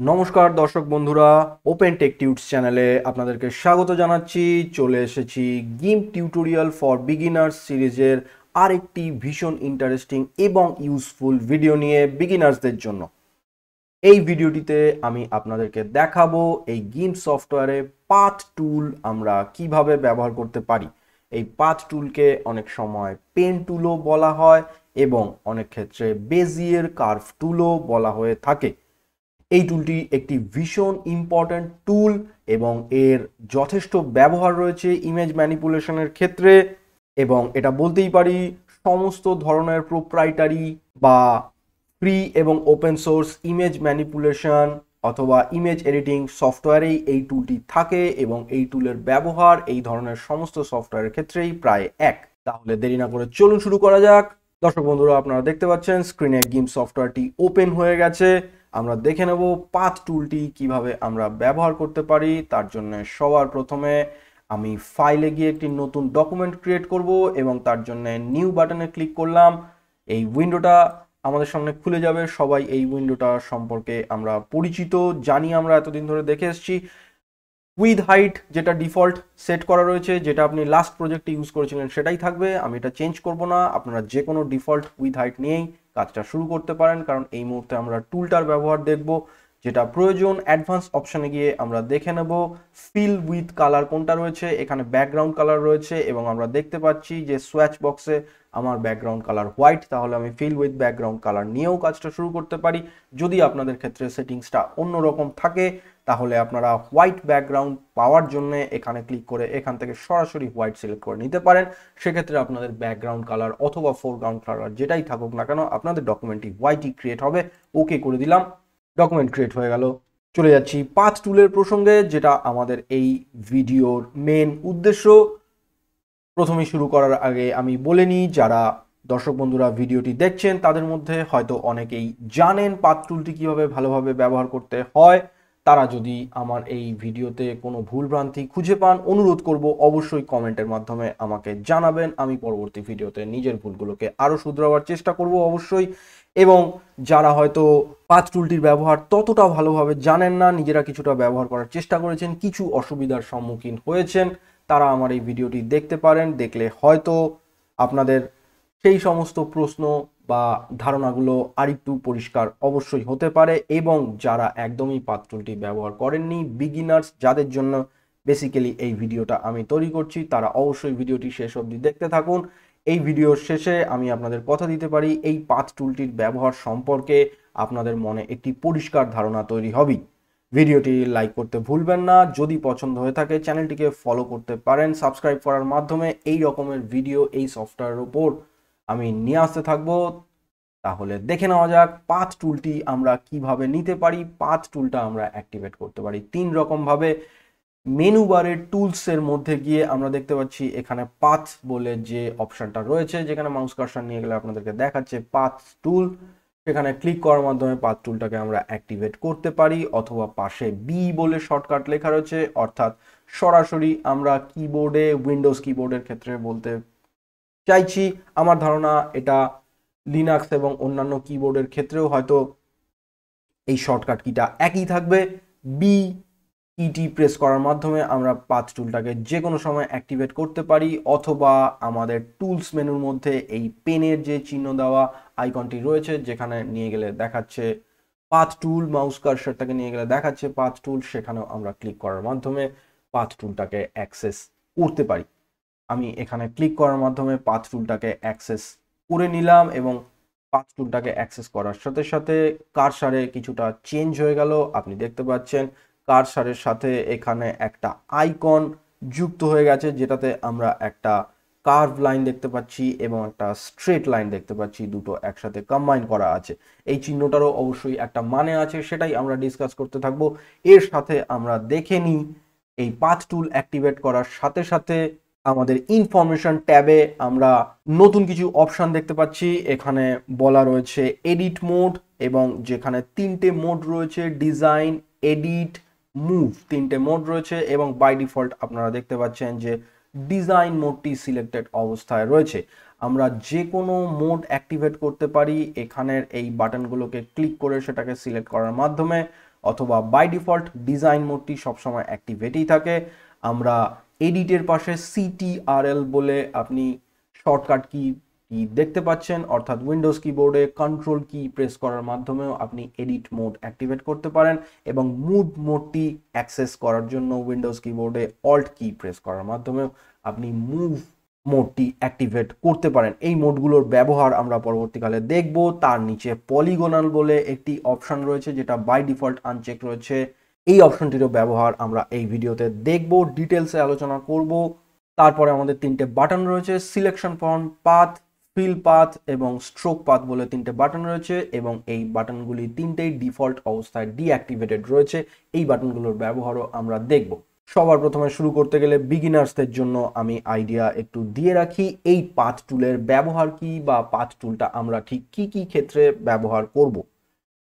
নমস্কার দর্শক বন্ধুরা ওপেন টেক টিউটস চ্যানেলে আপনাদেরকে স্বাগত জানাচ্ছি। চলে এসেছি গিম টিউটোরিয়াল ফর বিগিনার্স সিরিজের আরেকটি ভীষণ ইন্টারেস্টিং এবং ইউজফুল ভিডিও নিয়ে বিগিনার্সদের জন্য। এই ভিডিওটিতে আমি আপনাদেরকে দেখাবো এই গিম সফটওয়্যারে পাথ টুল আমরা কীভাবে ব্যবহার করতে পারি। এই পাথ টুলকে অনেক সময় পেন টুলও বলা হয় এবং অনেক ক্ষেত্রে বেজিয়ের কার্ভ টুলও বলা হয়ে থাকে। এই টুলটি একটি ভীষণ ইম্পর্ট্যান্ট টুল এবং এর যথেষ্ট ব্যবহার রয়েছে ইমেজ ম্যানিপুলেশনের ক্ষেত্রে এবং এটা বলতেই পারি সমস্ত ধরনের প্রোপ্রাইটারি বা ফ্রি এবং ওপেন সোর্স ইমেজ ম্যানিপুলেশন অথবা ইমেজ এডিটিং সফটওয়্যারেই এই টুলটি থাকে এবং এই টুলের ব্যবহার এই ধরনের সমস্ত সফটওয়্যারের ক্ষেত্রেই প্রায় এক। তাহলে দেরি না করে চলুন শুরু করা যাক। দর্শক বন্ধুরা, আপনারা দেখতে পাচ্ছেন স্ক্রিনে গিম সফটওয়্যারটি ওপেন হয়ে গেছে। আমরা দেখে নেব পাথ টুলটি কীভাবে আমরা ব্যবহার করতে পারি। তার জন্য সবার প্রথমে আমি ফাইলে গিয়ে একটি নতুন ডকুমেন্ট ক্রিয়েট করব এবং তার জন্য নিউ বাটনে ক্লিক করলাম। এই উইন্ডোটা আমাদের সামনে খুলে যাবে। সবাই এই উইন্ডোটা সম্পর্কে আমরা পরিচিত, জানি আমরা এতদিন ধরে দেখে এসেছি। উইথ হাইট যেটা ডিফল্ট সেট করা রয়েছে, যেটা আপনি লাস্ট প্রজেক্টে ইউজ করেছিলেন সেটাই থাকবে। আমি এটা চেঞ্জ করব না। আপনারা যে কোনো ডিফল্ট উইথ হাইট নিয়েই কাজটা শুরু করতে পারেন, কারণ এই মুহূর্তে আমরা টুলটার ব্যবহার দেখব, যেটা প্রয়োজন অ্যাডভান্স অপশানে গিয়ে আমরা দেখে নেব ফিল উইথ কালার কোনটা রয়েছে, এখানে ব্যাকগ্রাউন্ড কালার রয়েছে, এবং আমরা দেখতে পাচ্ছি যে সোয়াচ বক্সে আমার ব্যাকগ্রাউন্ড কালার হোয়াইট তাহলে আমি ফিল উইথ ব্যাকগ্রাউন্ড কালার নিয়েও কাজটা শুরু করতে পারি। যদি আপনাদের ক্ষেত্রে সেটিংসটা অন্যরকম থাকে তাহলে আপনারা হোয়াইট ব্যাকগ্রাউন্ড পাওয়ার জন্য এখানে ক্লিক করে এখান থেকে সরাসরি হোয়াইট সিলেক্ট করে নিতে পারেন। সেক্ষেত্রে আপনাদের ব্যাকগ্রাউন্ড কালার অথবা ফোরগ্রাউন্ড কালার যেটাই থাকুক না কেন, আপনাদের ডকুমেন্টটি হোয়াইটই ক্রিয়েট হবে। ওকে করে দিলাম। ডকুমেন্ট ক্রিয়েট হয়ে গেল। চলে যাচ্ছি পাথ টুলের প্রসঙ্গে, যেটা আমাদের এই ভিডিওর মেন উদ্দেশ্য। প্রথমে শুরু করার আগে আমি বলে নিই, যারা দর্শক বন্ধুরা ভিডিওটি দেখছেন, তাদের মধ্যে হয়তো অনেকেই জানেন পাথ টুলটি কীভাবে ভালোভাবে ব্যবহার করতে হয়। তারা যদি আমার এই ভিডিওতে কোনো ভুলভ্রান্তি খুঁজে পান, অনুরোধ করব অবশ্যই কমেন্টের মাধ্যমে আমাকে জানাবেন। আমি পরবর্তী ভিডিওতে নিজের ভুলগুলোকে আরও শুধরাবার চেষ্টা করব অবশ্যই। এবং যারা হয়তো পাঁচ টুলটির ব্যবহার ততটা ভালোভাবে জানেন না, নিজেরা কিছুটা ব্যবহার করার চেষ্টা করেছেন, কিছু অসুবিধার সম্মুখীন হয়েছেন, তারা আমার এই ভিডিওটি দেখতে পারেন। দেখলে হয়তো আপনাদের সেই সমস্ত প্রশ্ন বা ধারণাগুলো আরেকটু পরিষ্কার অবশ্যই হতে পারে এবং যারা একদমই পাত্রটি ব্যবহার করেননি বিগিনার্স যাদের জন্য বেসিক্যালি এই ভিডিওটা আমি তৈরি করছি, তারা অবশ্যই ভিডিওটি শেষ অবধি দেখতে থাকুন। এই ভিডিওর শেষে আমি আপনাদের কথা দিতে পারি, এই পাথ টুলটির ব্যবহার সম্পর্কে আপনাদের মনে একটি পরিষ্কার ধারণা তৈরি হবেই। ভিডিওটি লাইক করতে ভুলবেন না, যদি পছন্দ হয়ে থাকে চ্যানেলটিকে ফলো করতে পারেন সাবস্ক্রাইব করার মাধ্যমে এই রকমের ভিডিও এই সফটওয়্যারের উপর আমি নিয়ে আসতে থাকব। তাহলে দেখে নেওয়া যাক পাথ টুলটি আমরা কীভাবে নিতে পারি। পাথ টুলটা আমরা অ্যাক্টিভেট করতে পারি। তিন রকমভাবে মেনু বারের টুলসের মধ্যে গিয়ে আমরা দেখতে পাচ্ছি এখানে পাথ বলে যে অপশনটা রয়েছে, যেখানে মাউস কার্সার নিয়ে গেলে আপনাদেরকে দেখাচ্ছে পাথ টুল সেখানে ক্লিক করার মাধ্যমে পাথ টুলটাকে আমরা অ্যাক্টিভেট করতে পারি, অথবা পাশে বি বলে শর্টকাট লেখা রয়েছে। অর্থাৎ সরাসরি আমরা কিবোর্ডে উইন্ডোজ কিবোর্ডের ক্ষেত্রে বলতে চাইছি। আমার ধারণা এটা লিনাক্স এবং অন্যান্য কিবোর্ডের ক্ষেত্রেও হয়তো এই শর্টকাট কিটা একই থাকবে। বি ইটি প্রেস করার মাধ্যমে আমরা পাথ টুলটাকে যে কোনো সময় অ্যাক্টিভেট করতে পারি, অথবা আমাদের টুলস মেনুর মধ্যে এই পেনের যে চিহ্ন দেওয়া আইকনটি রয়েছে, যেখানে নিয়ে গেলে দেখাচ্ছে পাথ টুল মাউস কার্সারটাকে নিয়ে গেলে দেখাচ্ছে পাথ টুল সেখানেও আমরা ক্লিক করার মাধ্যমে পাথ টুলটাকে অ্যাক্সেস করতে পারি। আমি এখানে ক্লিক করার মাধ্যমে পাথ টুলটাকে অ্যাক্সেস করে নিলাম এবং পাথ টুলটাকে অ্যাক্সেস করার সাথে সাথে কারসারে কিছুটা চেঞ্জ হয়ে গেল, আপনি দেখতে পাচ্ছেন কারসারের সাথে এখানে একটা আইকন যুক্ত হয়ে গেছে, যেটাতে আমরা একটা কার্ভ লাইন দেখতে পাচ্ছি এবং একটা স্ট্রেট লাইন দেখতে পাচ্ছি, দুটো একসাথে কম্বাইন করা আছে। এই চিহ্নটারও অবশ্যই একটা মানে আছে, সেটাই আমরা ডিসকাস করতে থাকব। এর সাথে আমরা দেখে নিই, এই পাথ টুল অ্যাক্টিভেট করার সাথে সাথে আমাদের ইনফরমেশন ট্যাবে আমরা নতুন কিছু অপশান দেখতে পাচ্ছি। এখানে বলা রয়েছে এডিট মোড এবং যেখানে তিনটে মোড রয়েছে ডিজাইন এডিট মুভ তিনটে মোড রয়েছে এবং বাই ডিফল্ট আপনারা দেখতে পাচ্ছেন যে ডিজাইন মোডটি সিলেক্টেড অবস্থায় রয়েছে। আমরা যে কোনো মোড অ্যাক্টিভেট করতে পারি, এখানের এই বাটনগুলোকে ক্লিক করে সেটাকে সিলেক্ট করার মাধ্যমে, অথবা বাই ডিফল্ট ডিজাইন মোডটি সবসময় অ্যাক্টিভেটই থাকে। আমরা এডিটের পাশে সিটিআরএল বলে আপনি শর্টকাট কি দেখতে পাচ্ছেন, অর্থাৎ উইন্ডোজ কিবোর্ডে কন্ট্রোল কি প্রেস করার মাধ্যমেও আপনি এডিট মোড অ্যাক্টিভেট করতে পারেন এবং মুভ মোডটি অ্যাক্সেস করার জন্য উইন্ডোজ কিবোর্ডে অল্ট কি প্রেস করার মাধ্যমেও আপনি মুভ মোডটি অ্যাক্টিভেট করতে পারেন। এই মোডগুলোর ব্যবহার আমরা পরবর্তীকালে দেখব। তার নিচে পলিগোনাল বলে একটি অপশন রয়েছে, যেটা বাই ডিফল্ট আনচেক রয়েছে। এই অপশনটিরও ব্যবহার আমরা এই ভিডিওতে দেখব ডিটেলসে আলোচনা করব। তারপরে আমাদের তিনটে বাটন রয়েছে, selection from path, fill path এবং স্ট্রোক পাথ বলে তিনটে বাটন রয়েছে এবং এই বাটনগুলি তিনটেই ডিফল্ট অবস্থায় ডিঅ্যাক্টিভেটেড রয়েছে। এই বাটনগুলোর ব্যবহারও আমরা দেখব। সবার প্রথমে শুরু করতে গেলে বিগিনার্সদের জন্য আমি আইডিয়া একটু দিয়ে রাখি। এই পাথ টুলের ব্যবহার কি বা পাথ টুলটা আমরা ঠিক কি কি ক্ষেত্রে ব্যবহার করব?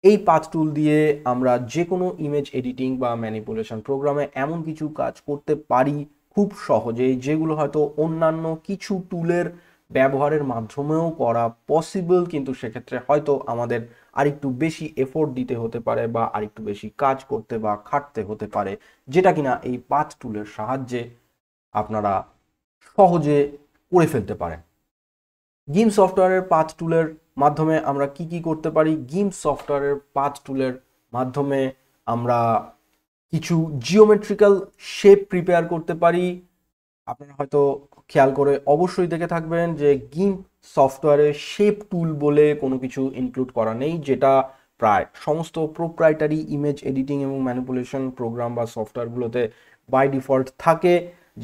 এই পাথ টুল দিয়ে আমরা যে কোনো ইমেজ এডিটিং বা ম্যানিপুলেশন প্রোগ্রামে এমন কিছু কাজ করতে পারি খুব সহজেই, যেগুলো হয়তো অন্যান্য কিছু টুলের ব্যবহারের মাধ্যমেও করা পসিবল কিন্তু সেক্ষেত্রে হয়তো আমাদের আরেকটু বেশি এফোর্ট দিতে হতে পারে বা আরেকটু বেশি কাজ করতে বা খাটতে হতে পারে, যেটা কিনা এই পাঁচ টুলের সাহায্যে আপনারা সহজে করে ফেলতে পারেন। গিম সফটওয়্যারের পাঁচ টুলের মাধ্যমে আমরা কি কি করতে পারি? গিম সফটওয়্যারের পাথ টুলের মাধ্যমে আমরা কিছু জিওমেট্রিক্যাল শেপ প্রিপেয়ার করতে পারি। আপনারা হয়তো খেয়াল করে অবশ্যই দেখে থাকবেন যে গিম সফটওয়্যারে শেপ টুল বলে কোনো কিছু ইনক্লুড করা নেই, যেটা প্রায় সমস্ত প্রোপ্রাইটারি ইমেজ এডিটিং এবং ম্যানিপুলেশন প্রোগ্রাম বা সফটওয়্যারগুলোতে বাই ডিফল্ট থাকে,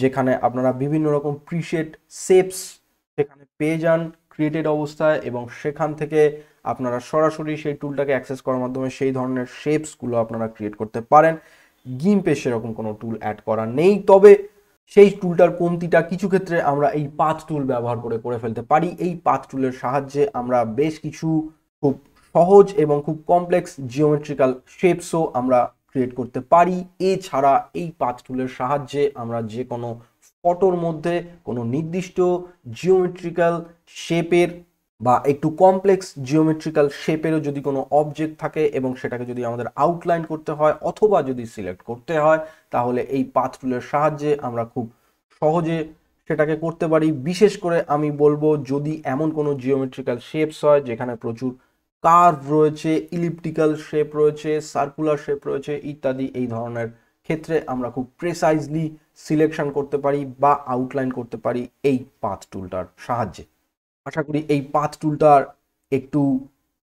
যেখানে আপনারা বিভিন্ন রকম প্রিসেট শেপস সেখানে পেয়ে যান। ক্রিয়েটেড অবস্থায় এবং সেখান থেকে আপনারা সরাসরি সেই টুলটাকে অ্যাক্সেস করার মাধ্যমে সেই ধরনের শেপসগুলো আপনারা ক্রিয়েট করতে পারেন। গিম্পে সেরকম কোনো টুল অ্যাড করা নেই। তবে সেই টুলটার কমতিটা কিছু ক্ষেত্রে আমরা এই পাথ টুল ব্যবহার করে করে ফেলতে পারি। এই পাথ টুলের সাহায্যে আমরা বেশ কিছু খুব সহজ এবং খুব কমপ্লেক্স জিওমেট্রিক্যাল শেপসও আমরা ক্রিয়েট করতে পারি। এছাড়া এই পাথ টুলের সাহায্যে আমরা যে কোনো ফটোর মধ্যে কোনো নির্দিষ্ট জিওমেট্রিক্যাল শেপের বা একটু কমপ্লেক্স জিওমেট্রিক্যাল শেপেরও যদি কোনো অবজেক্ট থাকে এবং সেটাকে যদি আমাদের আউটলাইন করতে হয় অথবা যদি সিলেক্ট করতে হয়, তাহলে এই পাথ টুলের সাহায্যে আমরা খুব সহজে সেটাকে করতে পারি। বিশেষ করে আমি বলব, যদি এমন কোনো জিওমেট্রিক্যাল শেপস হয় যেখানে প্রচুর কার্ভ রয়েছে ইলিপটিক্যাল শেপ রয়েছে সার্কুলার শেপ রয়েছে, ইত্যাদি এই ধরনের ক্ষেত্রে আমরা খুব প্রেসাইজলি সিলেকশন করতে পারি বা আউটলাইন করতে পারি এই পাথ টুলটার সাহায্যে। আশা করি এই পাথ টুলটার একটু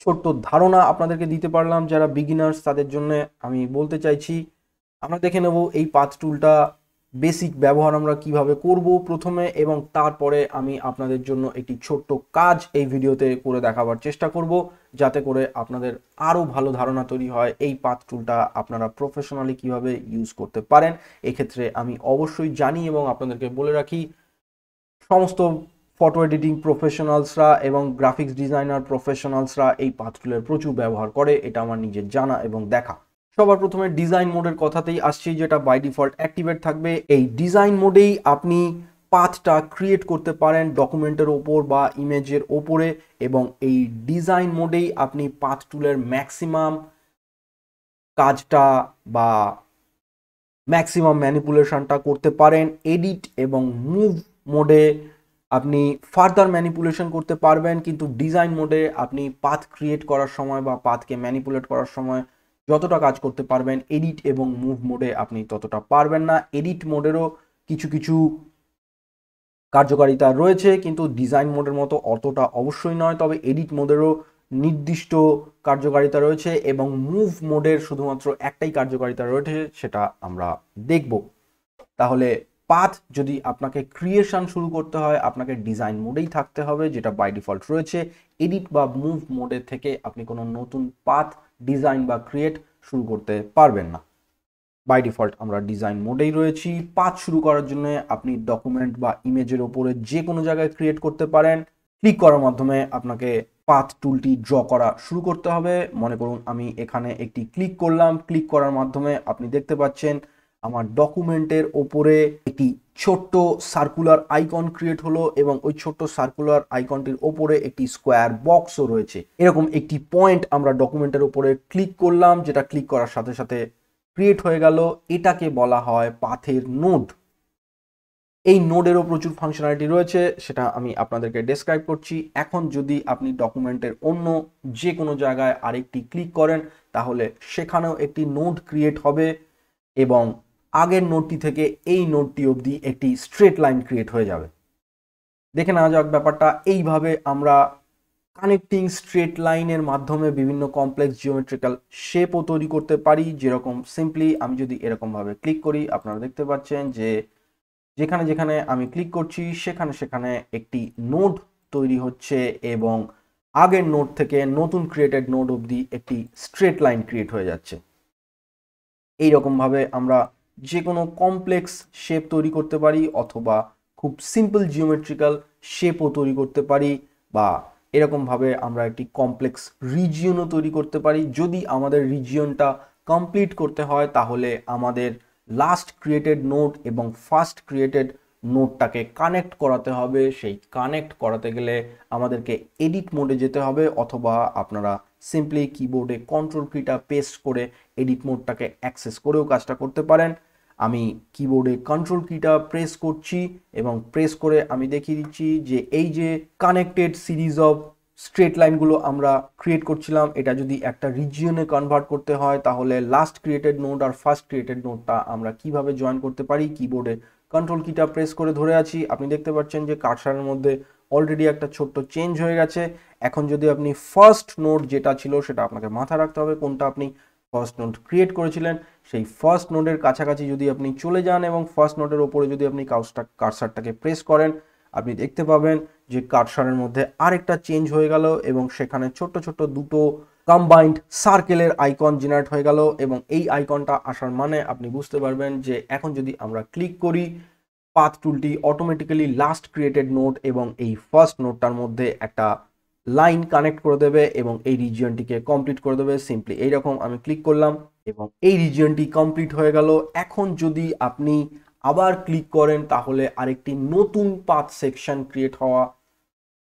ছোট্ট ধারণা আপনাদেরকে দিতে পারলাম, যারা বিগিনার্স তাদের জন্য আমি বলতে চাইছি, আমরা দেখে নেব এই পাথ টুলটা বেসিক ব্যবহার আমরা কীভাবে করব প্রথমে এবং তারপরে আমি আপনাদের জন্য একটি ছোট্ট কাজ এই ভিডিওতে করে দেখাবার চেষ্টা করব, যাতে করে আপনাদের আরও ভালো ধারণা তৈরি হয় এই পাথ টুলটা আপনারা প্রফেশনালি কীভাবে ইউজ করতে পারেন। এক্ষেত্রে আমি অবশ্যই জানি এবং আপনাদেরকে বলে রাখি, সমস্ত ফটো এডিটিং প্রফেশনালসরা এবং গ্রাফিক্স ডিজাইনার প্রফেশনালসরা এই পাথ টুলের প্রচুর ব্যবহার করে, এটা আমার নিজের জানা এবং দেখা। সবার প্রথমে ডিজাইন মোডের কথাতেই আসছি, যেটা বাই ডিফল্ট অ্যাক্টিভেট থাকবে। এই ডিজাইন মোডেই আপনি পাথটা ক্রিয়েট করতে পারেন ডকুমেন্টের ওপর বা ইমেজের ওপরে এবং এই ডিজাইন মোডেই আপনি পাথ টুলের ম্যাক্সিমাম কাজটা বা ম্যাক্সিমাম ম্যানিপুলেশনটা করতে পারেন এডিট এবং মুভ মোডে আপনি ফার্দার ম্যানিপুলেশন করতে পারবেন, কিন্তু ডিজাইন মোডে আপনি পাথ ক্রিয়েট করার সময় বা পাথকে ম্যানিপুলেট করার সময় যতটা কাজ করতে পারবেন এডিট এবং মুভ মোডে আপনি ততটা পারবেন না। এডিট মোডেরও কিছু কিছু কার্যকারিতা রয়েছে, কিন্তু ডিজাইন মোডের মতো অতটা অবশ্যই নয়। তবে এডিট মোডেরও নির্দিষ্ট কার্যকারিতা রয়েছে এবং মুভ মোডের শুধুমাত্র একটাই কার্যকারিতা রয়েছে, সেটা আমরা দেখব। তাহলে পাথ যদি আপনাকে ক্রিয়েশন শুরু করতে হয়, আপনাকে ডিজাইন মোডেই থাকতে হবে, যেটা বাই ডিফল্ট রয়েছে এডিট বা মুভ মোডে থেকে আপনি কোনো নতুন পাথ ডিজাইন বা ক্রিয়েট শুরু করতে পারবেন না। বাই ডিফল্ট আমরা ডিজাইন মোডেই রয়েছি। পাথ শুরু করার জন্য আপনি ডকুমেন্ট বা ইমেজের ওপরে যে কোনো জায়গায় ক্রিয়েট করতে পারেন। ক্লিক করার মাধ্যমে আপনাকে পাথ টুলটি ড্র করা শুরু করতে হবে। মনে করুন আমি এখানে একটি ক্লিক করলাম। ক্লিক করার মাধ্যমে আপনি দেখতে পাচ্ছেন আমার ডকুমেন্টের ওপরে একটি ছোট্ট সার্কুলার আইকন ক্রিয়েট হলো এবং ওই ছোট্ট সার্কুলার আইকনটির ওপরে একটি স্কোয়ার বক্সও রয়েছে। এরকম একটি পয়েন্ট আমরা ডকুমেন্টের ওপরে ক্লিক করলাম, যেটা ক্লিক করার সাথে সাথে ক্রিয়েট হয়ে গেল। এটাকে বলা হয় পাথের নোড। এই নোডেরও প্রচুর ফাংশনালিটি রয়েছে, সেটা আমি আপনাদেরকে ডেসক্রাইব করছি। এখন যদি আপনি ডকুমেন্টের অন্য যে কোনো জায়গায় আরেকটি ক্লিক করেন, তাহলে সেখানেও একটি নোড ক্রিয়েট হবে এবং আগের নোটটি থেকে এই নোটটি অবধি একটি স্ট্রেট লাইন ক্রিয়েট হয়ে যাবে। দেখে নেওয়া যাক ব্যাপারটা। এইভাবে আমরা কানেক্টিং স্ট্রেট লাইনের মাধ্যমে বিভিন্ন কমপ্লেক্স জিওমেট্রিক্যাল শেপও তৈরি করতে পারি। যেরকম সিম্পলি আমি যদি এরকমভাবে ক্লিক করি, আপনারা দেখতে পাচ্ছেন যে যেখানে যেখানে আমি ক্লিক করছি, সেখানে সেখানে একটি নোট তৈরি হচ্ছে এবং আগের নোট থেকে নতুন ক্রিয়েটেড নোট অবধি একটি স্ট্রেট লাইন ক্রিয়েট হয়ে যাচ্ছে। এই রকমভাবে আমরা যে কোনো কমপ্লেক্স শেপ তৈরি করতে পারি অথবা খুব সিম্পল জিওমেট্রিক্যাল শেপও তৈরি করতে পারি বা এরকমভাবে আমরা একটি কমপ্লেক্স রিজিয়নও তৈরি করতে পারি। যদি আমাদের রিজিয়নটা কমপ্লিট করতে হয়, তাহলে আমাদের লাস্ট ক্রিয়েটেড নোট এবং ফার্স্ট ক্রিয়েটেড নোটটাকে কানেক্ট করাতে হবে। সেই কানেক্ট করাতে গেলে আমাদেরকে এডিট মোডে যেতে হবে অথবা আপনারা সিম্পলি কিবোর্ডে কন্ট্রোল কিটা পেস্ট করে এডিট মোডটাকে অ্যাক্সেস করেও কাজটা করতে পারেন। আমি কিবোর্ডে কন্ট্রোল কিটা প্রেস করছি এবং প্রেস করে আমি দেখিয়ে দিচ্ছি যে এই যে কানেক্টেড সিরিজ অফ স্ট্রেট লাইনগুলো আমরা ক্রিয়েট করছিলাম, এটা যদি একটা রিজিয়নে কনভার্ট করতে হয়, তাহলে লাস্ট ক্রিয়েটেড নোট আর ফার্স্ট ক্রিয়েটেড নোটটা আমরা কীভাবে জয়েন করতে পারি? কিবোর্ডে কন্ট্রোল কিটা প্রেস করে ধরে আছি। আপনি দেখতে পাচ্ছেন যে কার্সারের মধ্যে অলরেডি একটা ছোট্ট চেঞ্জ হয়ে গেছে। এখন যদি আপনি ফার্স্ট নোট যেটা ছিল, সেটা আপনাকে মাথায় রাখতে হবে কোনটা আপনি ফার্স্ট নোট ক্রিয়েট করেছিলেন, সেই ফার্স্ট নোটের কাছাকাছি যদি আপনি চলে যান এবং ফার্স্ট নোটের ওপরে যদি আপনি কাউসটা কার্সারটাকে প্রেস করেন, আপনি দেখতে পাবেন যে কার্সারের মধ্যে আরেকটা চেঞ্জ হয়ে গেল এবং সেখানে ছোট্ট ছোট্ট দুটো কম্বাইন্ড সার্কেলের আইকন জেনারেট হয়ে গেল এবং এই আইকনটা আসার মানে আপনি বুঝতে পারবেন যে এখন যদি আমরা ক্লিক করি পাথ টুলটি অটোমেটিক্যালি লাস্ট ক্রিয়েটেড নোট এবং এই ফার্স্ট নোটটার মধ্যে একটা লাইন কানেক্ট করে দেবে এবং এই রিজিয়নটিকে কমপ্লিট করে দেবে। সিম্পলি এইরকম আমি ক্লিক করলাম এবং এই রিজিয়নটি কমপ্লিট হয়ে গেল। এখন যদি আপনি আবার ক্লিক করেন, তাহলে আরেকটি নতুন পাথ সেকশন ক্রিয়েট হওয়া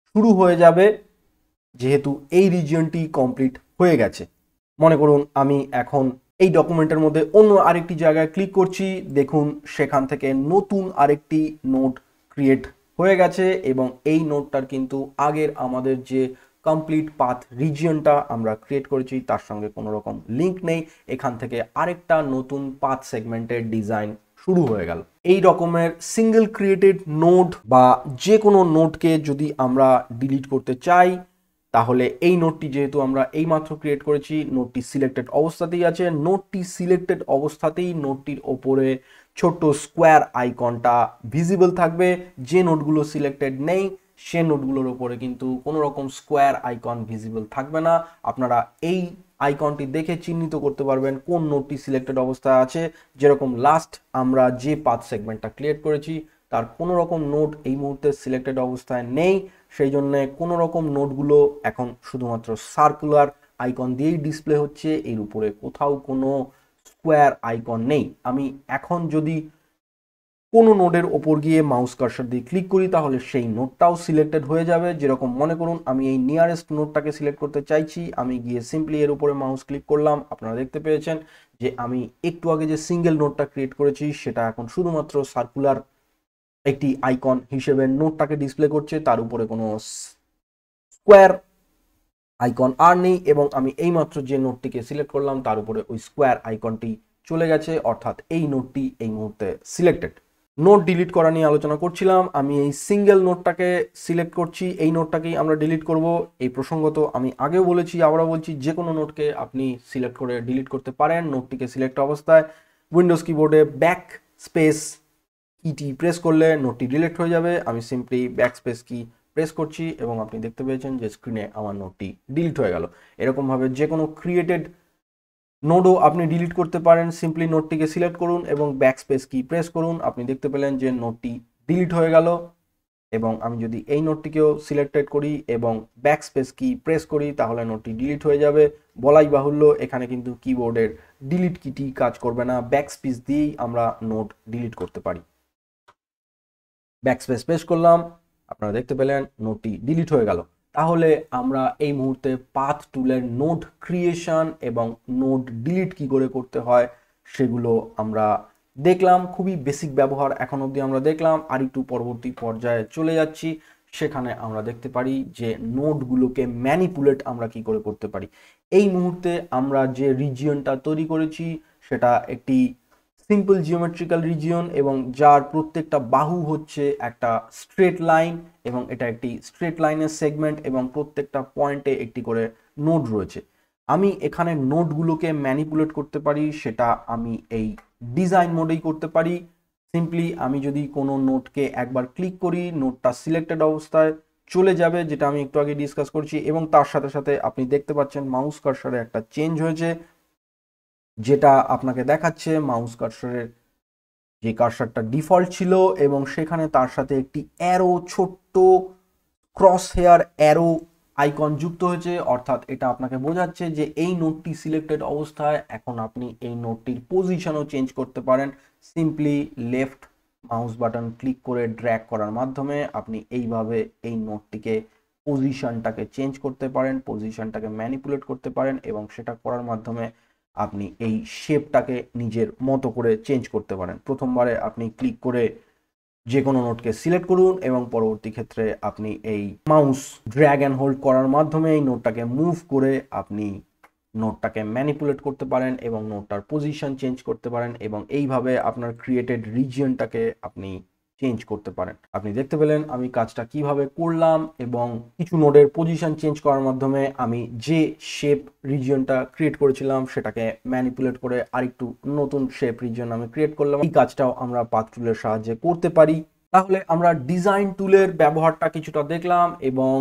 শুরু হয়ে যাবে, যেহেতু এই রিজিয়নটি কমপ্লিট হয়ে গেছে। মনে করুন, আমি এখন এই ডকুমেন্টের মধ্যে অন্য আরেকটি জায়গায় ক্লিক করছি। দেখুন, সেখান থেকে নতুন আরেকটি নোট ক্রিয়েট হয়ে গেছে এবং এই নোটটার কিন্তু আগের আমাদের যে কমপ্লিট পাথ রিজিয়নটা আমরা ক্রিয়েট করেছি, তার সঙ্গে কোনো রকম লিঙ্ক নেই। এখান থেকে আরেকটা নতুন পাথ সেগমেন্টের ডিজাইন শুরু হয়ে গেল। এই রকমের সিঙ্গেল ক্রিয়েটেড নোট বা যে কোনো নোটকে যদি আমরা ডিলিট করতে চাই, তাহলে এই নোটটি যেহেতু আমরা এইমাত্র ক্রিয়েট করেছি নোটটি সিলেক্টেড অবস্থাতেই আছে। নোটটি সিলেক্টেড অবস্থাতেই নোটটির ওপরে ছোট্ট স্কোয়ার আইকনটা ভিজিবল থাকবে। যে নোটগুলো সিলেক্টেড নেই, সে নোটগুলোর ওপরে কিন্তু কোনো রকম স্কোয়ার আইকন ভিজিবল থাকবে না। আপনারা এই আইকনটি দেখে চিহ্নিত করতে পারবেন কোন নোটটি সিলেক্টেড অবস্থায় আছে। যেরকম লাস্ট আমরা যে পাথ সেগমেন্টটা ক্রিয়েট করেছি, তার কোনো রকম নোট এই মুহূর্তে সিলেক্টেড অবস্থায় নেই। সেই জন্য কোনো রকম নোটগুলো এখন শুধুমাত্র সার্কুলার আইকন দিয়েই ডিসপ্লে হচ্ছে। এর উপরে কোথাও কোনো স্কোয়ার আইকন নেই। আমি এখন যদি কোনো নোডের ওপর গিয়ে মাউস কার্সার দিয়ে ক্লিক করি, তাহলে সেই নোটটাও সিলেক্টেড হয়ে যাবে। যেরকম মনে করুন, আমি এই নিয়ারেস্ট নোটটাকে সিলেক্ট করতে চাইছি। আমি গিয়ে সিম্পলি এর উপরে মাউস ক্লিক করলাম। আপনারা দেখতে পেয়েছেন যে আমি একটু আগে যে সিঙ্গেল নোটটা ক্রিয়েট করেছি, সেটা এখন শুধুমাত্র সার্কুলার একটি আইকন হিসেবে নোটটাকে ডিসপ্লে করছে। তার উপরে কোনো স্কোয়ার আইকন আর নেই এবং আমি এইমাত্র যে নোটটিকে সিলেক্ট করলাম, তার উপরে ওই স্কোয়ার আইকনটি চলে গেছে, অর্থাৎ এই নোটটি এই মুহূর্তে সিলেক্টেড। নোট ডিলিট করা নিয়ে আলোচনা করছিলাম, আমি এই সিঙ্গেল নোটটাকে সিলেক্ট করছি, এই নোটটাকেই আমরা ডিলিট করব। এই প্রসঙ্গত আমি আগেও বলেছি, আবারও বলছি, যে কোনো নোটকে আপনি সিলেক্ট করে ডিলিট করতে পারেন, নোটটিকে সিলেক্ট অবস্থায়। উইন্ডোজ কিবোর্ডে ব্যাক স্পেস কিটি প্রেস করলে নোটটি ডিলিট হয়ে যাবে, আমি simply back space key press করছি এবং আপনি দেখতে পেয়েছেন যে স্ক্রিনে আমার নোটটি ডিলিট হয়ে গেল। এরকমভাবে যে কোনো ক্রিয়েটেড নোটও আপনি ডিলিট করতে পারেন সিম্পলি নোটটিকে সিলেক্ট করুন এবং ব্যাক স্পেস কি প্রেস করুন। আপনি দেখতে পেলেন যে নোটটি ডিলিট হয়ে গেল এবং আমি যদি এই নোটটিকেও সিলেক্টেড করি এবং ব্যাক স্পেস কি প্রেস করি, তাহলে নোটটি ডিলিট হয়ে যাবে। বলাই বাহুল্য, এখানে কিন্তু কিবোর্ডের ডিলিট কিটি কাজ করবে না। ব্যাক স্পেস দিয়েই আমরা নোট ডিলিট করতে পারি। ব্যাক স্পেস প্রেস করলাম আপনারা দেখতে পেলেন নোটটি ডিলিট হয়ে গেল। তাহলে আমরা এই মুহূর্তে পাথ টুলের নোট ক্রিয়েশন এবং নোট ডিলিট কি করে করতে হয়, সেগুলো আমরা দেখলাম। খুবই বেসিক ব্যবহার এখন অবধি আমরা দেখলাম। আর একটু পরবর্তী পর্যায়ে চলে যাচ্ছি। সেখানে আমরা দেখতে পারি যে নোটগুলোকে ম্যানিপুলেট আমরা কি করে করতে পারি। এই মুহূর্তে আমরা যে রিজিয়নটা তৈরি করেছি, সেটা একটি সিম্পল জিওমেট্রিক্যাল রিজিয়ন এবং যার প্রত্যেকটা বাহু হচ্ছে একটা স্ট্রেট লাইন এবং এটা একটি স্ট্রেট লাইনের সেগমেন্ট এবং প্রত্যেকটা পয়েন্টে একটি করে নোড রয়েছে। আমি এখানে নোটগুলোকে ম্যানিপুলেট করতে পারি, সেটা আমি এই ডিজাইন মোডেই করতে পারি। সিম্পলি আমি যদি কোনো নোটকে একবার ক্লিক করি নোটটা সিলেক্টেড অবস্থায় চলে যাবে, যেটা আমি একটু আগে ডিসকাস করছি এবং তার সাথে সাথে আপনি দেখতে পাচ্ছেন মাউস কার্সারে একটা চেঞ্জ হয়েছে। যেটা আপনাকে দেখাচ্ছে মাউস কার্সারের যে কার্সারটা ডিফল্ট ছিল এবং সেখানে তার সাথে একটি অ্যারো ছোট্ট ক্রস হেয়ার অ্যারো আইকন যুক্ত হয়েছে। অর্থাৎ এটা আপনাকে বোঝাচ্ছে যে এই নোটটি সিলেক্টেড অবস্থায়। এখন আপনি এই নোটটির পজিশনও চেঞ্জ করতে পারেন। Simply left mouse button click করে ড্র্যাগ করার মাধ্যমে আপনি এইভাবে এই নোটটিকে পজিশনটাকে চেঞ্জ করতে পারেন পজিশনটাকে ম্যানিপুলেট করতে পারেন এবং সেটা করার মাধ্যমে আপনি এই শেপটাকে নিজের মতো করে চেঞ্জ করতে পারেন। প্রথমবারে আপনি ক্লিক করে যে কোনো নোটকে সিলেক্ট করুন এবং পরবর্তী ক্ষেত্রে আপনি এই মাউস ড্র্যাগ অ্যান্ড হোল্ড করার মাধ্যমে এই নোটটাকে মুভ করে আপনি নোটটাকে ম্যানিপুলেট করতে পারেন এবং নোটটার পজিশন চেঞ্জ করতে পারেন এবং এইভাবে আপনার ক্রিয়েটেড রিজিয়নটাকে আপনি চেঞ্জ করতে পারেন। আপনি দেখতে পেলেন আমি কাজটা কীভাবে করলাম এবং কিছু নোডের পজিশন চেঞ্জ করার মাধ্যমে আমি যে শেপ রিজিয়নটা ক্রিয়েট করেছিলাম সেটাকে ম্যানিপুলেট করে আরেকটু নতুন শেপ রিজিয়ন আমি ক্রিয়েট করলাম। এই কাজটাও আমরা পাথ টুলের সাহায্যে করতে পারি। তাহলে আমরা ডিজাইন টুলের ব্যবহারটা কিছুটা দেখলাম এবং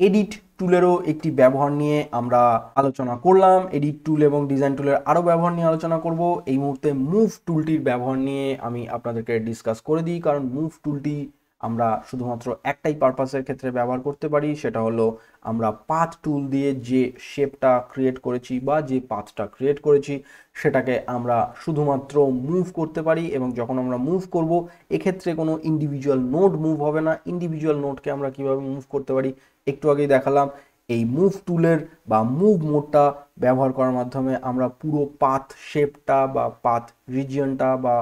এডিট টুলেরও একটি ব্যবহার নিয়ে আমরা আলোচনা করলাম। এডিট টুল এবং ডিজাইন টুলের আরও ব্যবহার নিয়ে আলোচনা করব। এই মুহূর্তে মুভ টুলটির ব্যবহার নিয়ে আমি আপনাদেরকে ডিসকাস করে দিই, কারণ মুভ টুলটি আমরা শুধুমাত্র একটাই পারপাসের ক্ষেত্রে ব্যবহার করতে পারি, সেটা হলো আমরা পাথ টুল দিয়ে যে শেপটা ক্রিয়েট করেছি বা যে পাথটা ক্রিয়েট করেছি, সেটাকে আমরা শুধুমাত্র মুভ করতে পারি এবং যখন আমরা মুভ করব, এক্ষেত্রে কোনো ইন্ডিভিজুয়াল নোট মুভ হবে না। ইন্ডিভিজুয়াল নোটকে আমরা কীভাবে মুভ করতে পারি একটু আগেই দেখালাম, এই মুভ টুলের বা মুভ মোডটা ব্যবহার করার মাধ্যমে আমরা পুরো পাথ শেপটা বা পাথ রিজিয়নটা বা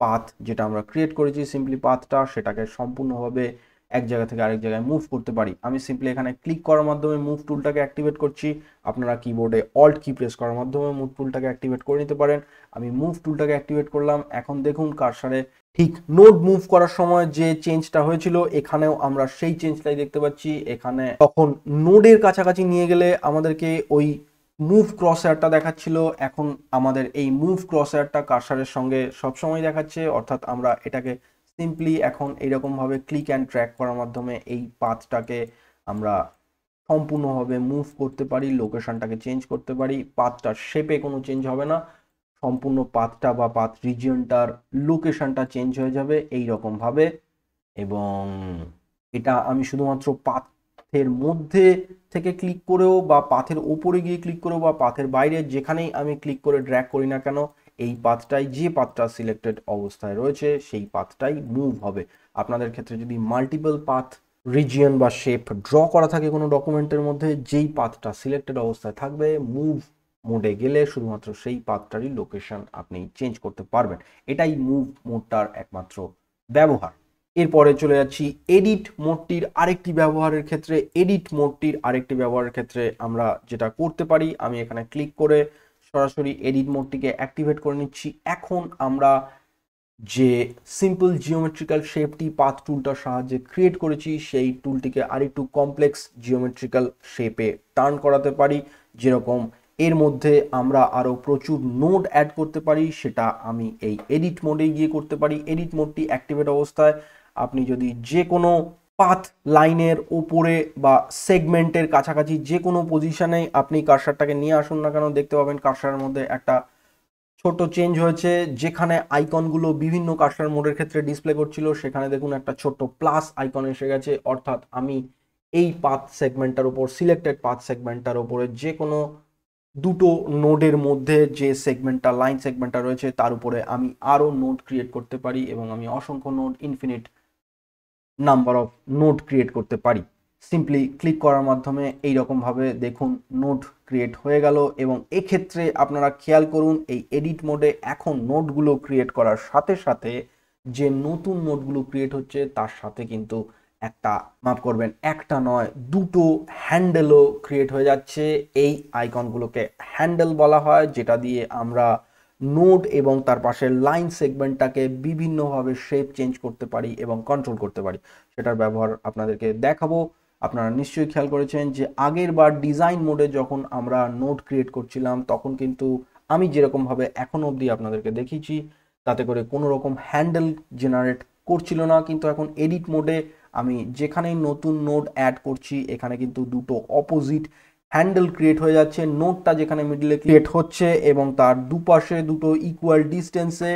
পাথ যেটা আমরা ক্রিয়েট করেছি সিম্পলি পাথটা সেটাকে সম্পূর্ণভাবে এক জায়গা থেকে আরেক জায়গায় মুভ করতে পারি। আমি সিম্পলি এখানে ক্লিক করার মাধ্যমে মুভ টুলটাকে অ্যাক্টিভেট করছি। আপনারা কিবোর্ডে অল্ট কি প্রেস করার মাধ্যমে মুভ টুলটাকে অ্যাক্টিভেট করে নিতে পারেন। আমি মুভ টুলটাকে অ্যাক্টিভেট করলাম। এখন দেখুন কারসারে ঠিক নোড মুভ করার সময় যে চেঞ্জটা হয়েছিল, এখানেও আমরা সেই চেঞ্জটাই দেখতে পাচ্ছি। এখানে তখন নোডের কাছাকাছি নিয়ে গেলে আমাদেরকে ওই মুভ ক্রসয়ারটা দেখাচ্ছিল। এখন আমাদের এই মুভ ক্রসয়ারটা কারসারের সঙ্গে সবসময় দেখাচ্ছে, অর্থাৎ আমরা এটাকে সিম্পলি এখন এইরকমভাবে ক্লিক অ্যান্ড ট্র্যাক করার মাধ্যমে এই পাথটাকে আমরা সম্পূর্ণভাবে মুভ করতে পারি, লোকেশনটাকে চেঞ্জ করতে পারি। পাথটার শেপে কোনো চেঞ্জ হবে না। সম্পূর্ণ পাথটা বা পাথ রিজিয়নটার লোকেশনটা চেঞ্জ হয়ে যাবে এই রকমভাবে এবং এটা আমি শুধুমাত্র পাথের মধ্যে থেকে ক্লিক করেও বা পাথের ওপরে গিয়ে ক্লিক করেও বা পাথের বাইরে যেখানেই আমি ক্লিক করে ড্র্যাক করি না কেন, এই পাথটাই যে পাথটা সিলেক্টেড অবস্থায় রয়েছে, সেই পাথটাই মুভ হবে। আপনাদের ক্ষেত্রে যদি মাল্টিপল পাথ রিজিয়ন বা শেপ ড্র করা থাকে কোনো ডকুমেন্টের মধ্যে, যেই পাথটা সিলেক্টেড অবস্থায় থাকবে মুভ মোডে গেলে শুধুমাত্র সেই পাথটারই লোকেশন আপনি চেঞ্জ করতে পারবেন। এটাই মুভ মোডটার একমাত্র ব্যবহার। এরপরে চলে যাচ্ছি এডিট মোডটির আরেকটি ব্যবহারের ক্ষেত্রে। এডিট মোডটির আরেকটি ব্যবহারের ক্ষেত্রে আমরা যেটা করতে পারি, আমি এখানে ক্লিক করে সরাসরি এডিট মোডটিকে অ্যাক্টিভেট করে নিচ্ছি। এখন আমরা যে সিম্পল জিওমেট্রিক্যাল শেপটি পাথ টুলটার সাহায্যে ক্রিয়েট করেছি, সেই টুলটিকে আরেকটু কমপ্লেক্স জিওমেট্রিক্যাল শেপে টার্ন করাতে পারি। যেরকম এর মধ্যে আমরা আরও প্রচুর নোট অ্যাড করতে পারি, সেটা আমি এই এডিট মোডে গিয়ে করতে পারি। এডিট মোডটি অ্যাক্টিভেট অবস্থায় আপনি যদি যে কোনো পাথ লাইনের ওপরে বা সেগমেন্টের কাছাকাছি যে কোনো পজিশানে আপনি কারসারটাকে নিয়ে আসুন না কেন, দেখতে পাবেন কারসারের মধ্যে একটা ছোট চেঞ্জ হয়েছে, যেখানে আইকনগুলো বিভিন্ন কাস্টার মোডের ক্ষেত্রে ডিসপ্লে করছিল। সেখানে দেখুন একটা ছোট্ট প্লাস আইকন এসে গেছে। অর্থাৎ আমি এই পাথ সেগমেন্টটার উপর সিলেক্টেড পাথ সেগমেন্টটার উপরে যে কোনো দুটো নোডের মধ্যে যে সেগমেন্টটা লাইন সেগমেন্টটা রয়েছে, তার উপরে আমি আরও নোড ক্রিয়েট করতে পারি এবং আমি অসংখ্য node infinite number of node create করতে পারি। সিম্পলি ক্লিক করার মাধ্যমে এই রকমভাবে দেখুন নোট ক্রিয়েট হয়ে গেল এবং এক্ষেত্রে আপনারা খেয়াল করুন, এই এডিট মোডে এখন নোটগুলো ক্রিয়েট করার সাথে সাথে যে নতুন নোটগুলো ক্রিয়েট হচ্ছে, তার সাথে কিন্তু একটা মাফ করবেন, একটা নয়, দুটো হ্যান্ডেলও ক্রিয়েট হয়ে যাচ্ছে। এই আইকনগুলোকে হ্যান্ডেল বলা হয়, যেটা দিয়ে আমরা নোড এবং তার পাশের লাইন সেগমেন্টটাকে বিভিন্নভাবে শেপ চেঞ্জ করতে পারি এবং কন্ট্রোল করতে পারি। সেটার ব্যবহার আপনাদেরকে দেখাবো। আপনারা নিশ্চয়ই খেয়াল করেছেন যে আগের বার ডিজাইন মোডে যখন আমরা নোট ক্রিয়েট করছিলাম, তখন কিন্তু আমি যেরকমভাবে এখন অবধি আপনাদেরকে দেখিয়েছি, তাতে করে কোনো রকম হ্যান্ডেল জেনারেট করছিল না। কিন্তু এখন এডিট মোডে আমি যেখানেই নতুন নোট অ্যাড করছি, এখানে কিন্তু দুটো অপোজিট হ্যান্ডেল ক্রিয়েট হয়ে যাচ্ছে। নোটটা যেখানে মিডলে ক্রিয়েট হচ্ছে এবং তার দুপাশে দুটো ইকুয়াল ডিস্টেন্সে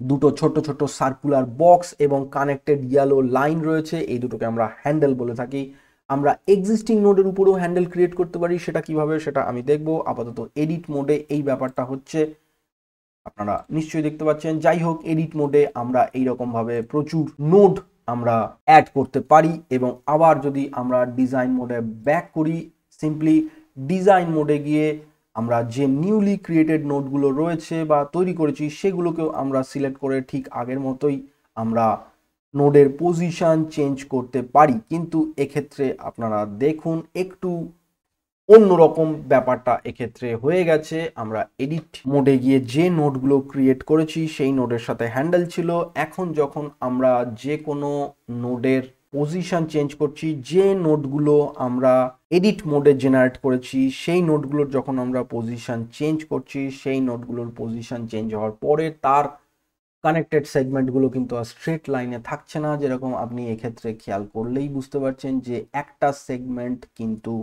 দুটো ছোট ছোট সার্কুলার বক্স এবং কানেক্টেড ইয়েলো লাইন রয়েছে। এই দুটোকে আমরা হ্যান্ডেল বলে থাকি। আমরা এক্সিস্টিং নোডের উপরেও হ্যান্ডেল ক্রিয়েট করতে পারি। সেটা কীভাবে, সেটা আমি দেখব। আপাতত এডিট মোডে এই ব্যাপারটা হচ্ছে। আপনারা নিশ্চয়ই দেখতে পাচ্ছেন। যাই হোক এডিট মোডে আমরা এইরকমভাবে প্রচুর নোড আমরা অ্যাড করতে পারি এবং আবার যদি আমরা ডিজাইন মোডে ব্যাক করি সিম্পলি ডিজাইন মোডে গিয়ে আমরা যে নিউলি ক্রিয়েটেড নোটগুলো রয়েছে বা তৈরি করেছি, সেগুলোকেও আমরা সিলেক্ট করে ঠিক আগের মতোই আমরা নোডের পজিশান চেঞ্জ করতে পারি। কিন্তু এক্ষেত্রে আপনারা দেখুন, একটু অন্যরকম ব্যাপারটা এক্ষেত্রে হয়ে গেছে। আমরা এডিট মোডে গিয়ে যে নোটগুলো ক্রিয়েট করেছি, সেই নোডের সাথে হ্যান্ডেল ছিল। এখন যখন আমরা যে কোনো নোডের পজিশন চেঞ্জ করছি, যে নোটগুলো আমরা এডিট মোডে জেনারেট করেছি, সেই নোটগুলোর যখন আমরা পজিশন চেঞ্জ করছি, সেই নোটগুলোর পজিশন চেঞ্জ হওয়ার পরে তার কানেক্টেড সেগমেন্টগুলো কিন্তু আর স্ট্রেট লাইনে থাকছে না, যেরকম আপনি এক্ষেত্রে খেয়াল করলেই বুঝতে পারছেন যে একটা সেগমেন্ট কিন্তু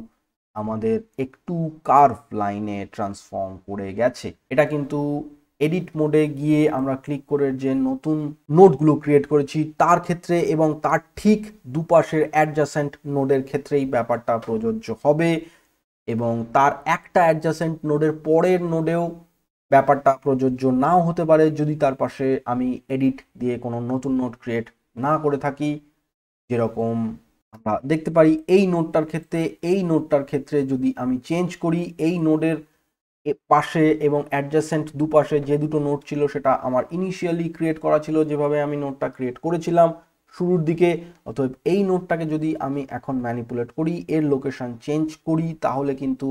আমাদের একটু কার্ভ লাইনে ট্রান্সফর্ম করে গেছে। এটা কিন্তু এডিট মোডে গিয়ে আমরা ক্লিক করে যে নতুন নোটগুলো ক্রিয়েট করেছি, তার ক্ষেত্রে এবং তার ঠিক দুপাশের অ্যাডজাসেন্ট নোডের ক্ষেত্রেই ব্যাপারটা প্রযোজ্য হবে এবং তার একটা অ্যাডজাসেন্ট নোডের পরের নোডেও ব্যাপারটা প্রযোজ্য নাও হতে পারে। যদি তার পাশে আমি এডিট দিয়ে কোনো নতুন নোট ক্রিয়েট না করে থাকি, যেরকম আমরা দেখতে পারি এই নোটটার ক্ষেত্রে, এই নোটটার ক্ষেত্রে যদি আমি চেঞ্জ করি, এই নোডের পাশে এবং অ্যাডজাসেন্ট দুপাশে যে দুটো নোট ছিল সেটা আমার ইনিশিয়ালি ক্রিয়েট করা ছিল, যেভাবে আমি নোটটা ক্রিয়েট করেছিলাম শুরুর দিকে। অতএব এই নোটটাকে যদি আমি এখন ম্যানিপুলেট করি, এর লোকেশন চেঞ্জ করি, তাহলে কিন্তু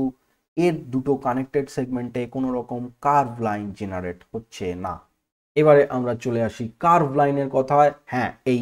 এর দুটো কানেক্টেড সেগমেন্টে কোনো রকম কার্ভ লাইন জেনারেট হচ্ছে না। এবারে আমরা চলে আসি কার্ভ লাইনের কথায়। হ্যাঁ এই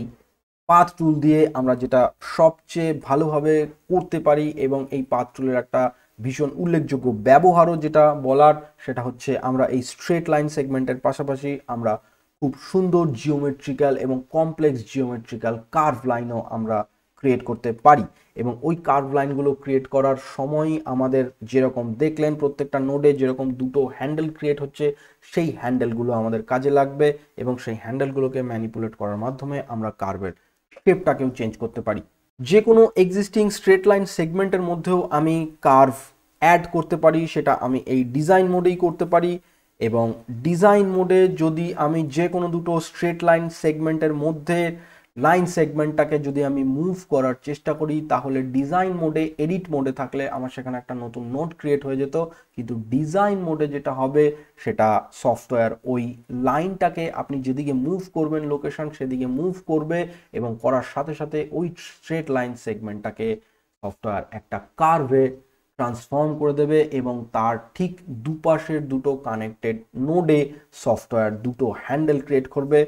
পাথ টুল দিয়ে আমরা যেটা সবচেয়ে ভালোভাবে করতে পারি এবং এই পাথ টুলের একটা ভীষণ উল্লেখযোগ্য ব্যবহারও যেটা বলার, সেটা হচ্ছে আমরা এই স্ট্রেট লাইন সেগমেন্টের পাশাপাশি আমরা খুব সুন্দর জিওমেট্রিক্যাল এবং কমপ্লেক্স জিওমেট্রিক্যাল কার্ভ লাইনও আমরা ক্রিয়েট করতে পারি। এবং ওই কার্ভ লাইনগুলো ক্রিয়েট করার সময় আমাদের যেরকম দেখলেন প্রত্যেকটা নোডে যেরকম দুটো হ্যান্ডেল ক্রিয়েট হচ্ছে, সেই হ্যান্ডেলগুলো আমাদের কাজে লাগবে এবং সেই হ্যান্ডেলগুলোকে ম্যানিপুলেট করার মাধ্যমে আমরা কার্ভের শেপটাকেও চেঞ্জ করতে পারি। যে কোনো এক্সিস্টিং স্ট্রেট লাইন সেগমেন্টের মধ্যেও আমি কার্ভ অ্যাড করতে পারি, সেটা আমি এই ডিজাইন মোডেই করতে পারি এবং ডিজাইন মোডে যদি আমি যে কোনো দুটো স্ট্রেট লাইন সেগমেন্টের মধ্যে লাইন সেগমেন্টটাকে যদি আমি মুভ করার চেষ্টা করি, তাহলে ডিজাইন মোডে এডিট মোডে থাকলে আমার সেখানে একটা নতুন নোট ক্রিয়েট হয়ে যেত। কিন্তু ডিজাইন মোডে যেটা হবে, সেটা সফটওয়্যার ওই লাইনটাকে আপনি যেদিকে মুভ করবেন লোকেশন সেদিকে মুভ করবে এবং করার সাথে সাথে ওই স্ট্রেট লাইন সেগমেন্টটাকে সফটওয়্যার একটা কার্ভে ট্রান্সফর্ম করে দেবে এবং তার ঠিক দুপাশের দুটো কানেক্টেড নোডে সফটওয়্যার দুটো হ্যান্ডেল ক্রিয়েট করবে।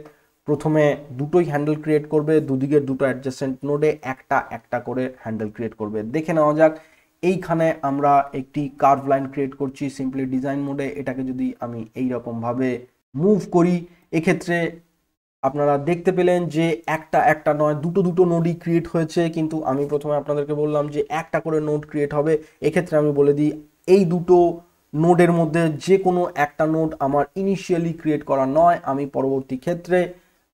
প্রথমে দুটোই হ্যান্ডেল ক্রিয়েট করবে দুদিকের দুটো অ্যাডজাস্টেন্ট নোডে একটা একটা করে হ্যান্ডেল ক্রিয়েট করবে। দেখে নেওয়া যাক, এইখানে আমরা একটি কার্ভ লাইন ক্রিয়েট করছি সিম্পলি ডিজাইন মোডে এটাকে যদি আমি এই রকমভাবে মুভ করি, এক্ষেত্রে আপনারা দেখতে পেলেন যে একটা একটা নয়, দুটো দুটো নোডই ক্রিয়েট হয়েছে। কিন্তু আমি প্রথমে আপনাদেরকে বললাম যে একটা করে নোড ক্রিয়েট হবে। এক্ষেত্রে আমি বলে দিই, এই দুটো নোডের মধ্যে যে কোনো একটা নোড আমার ইনিশিয়ালি ক্রিয়েট করা নয়। আমি পরবর্তী ক্ষেত্রে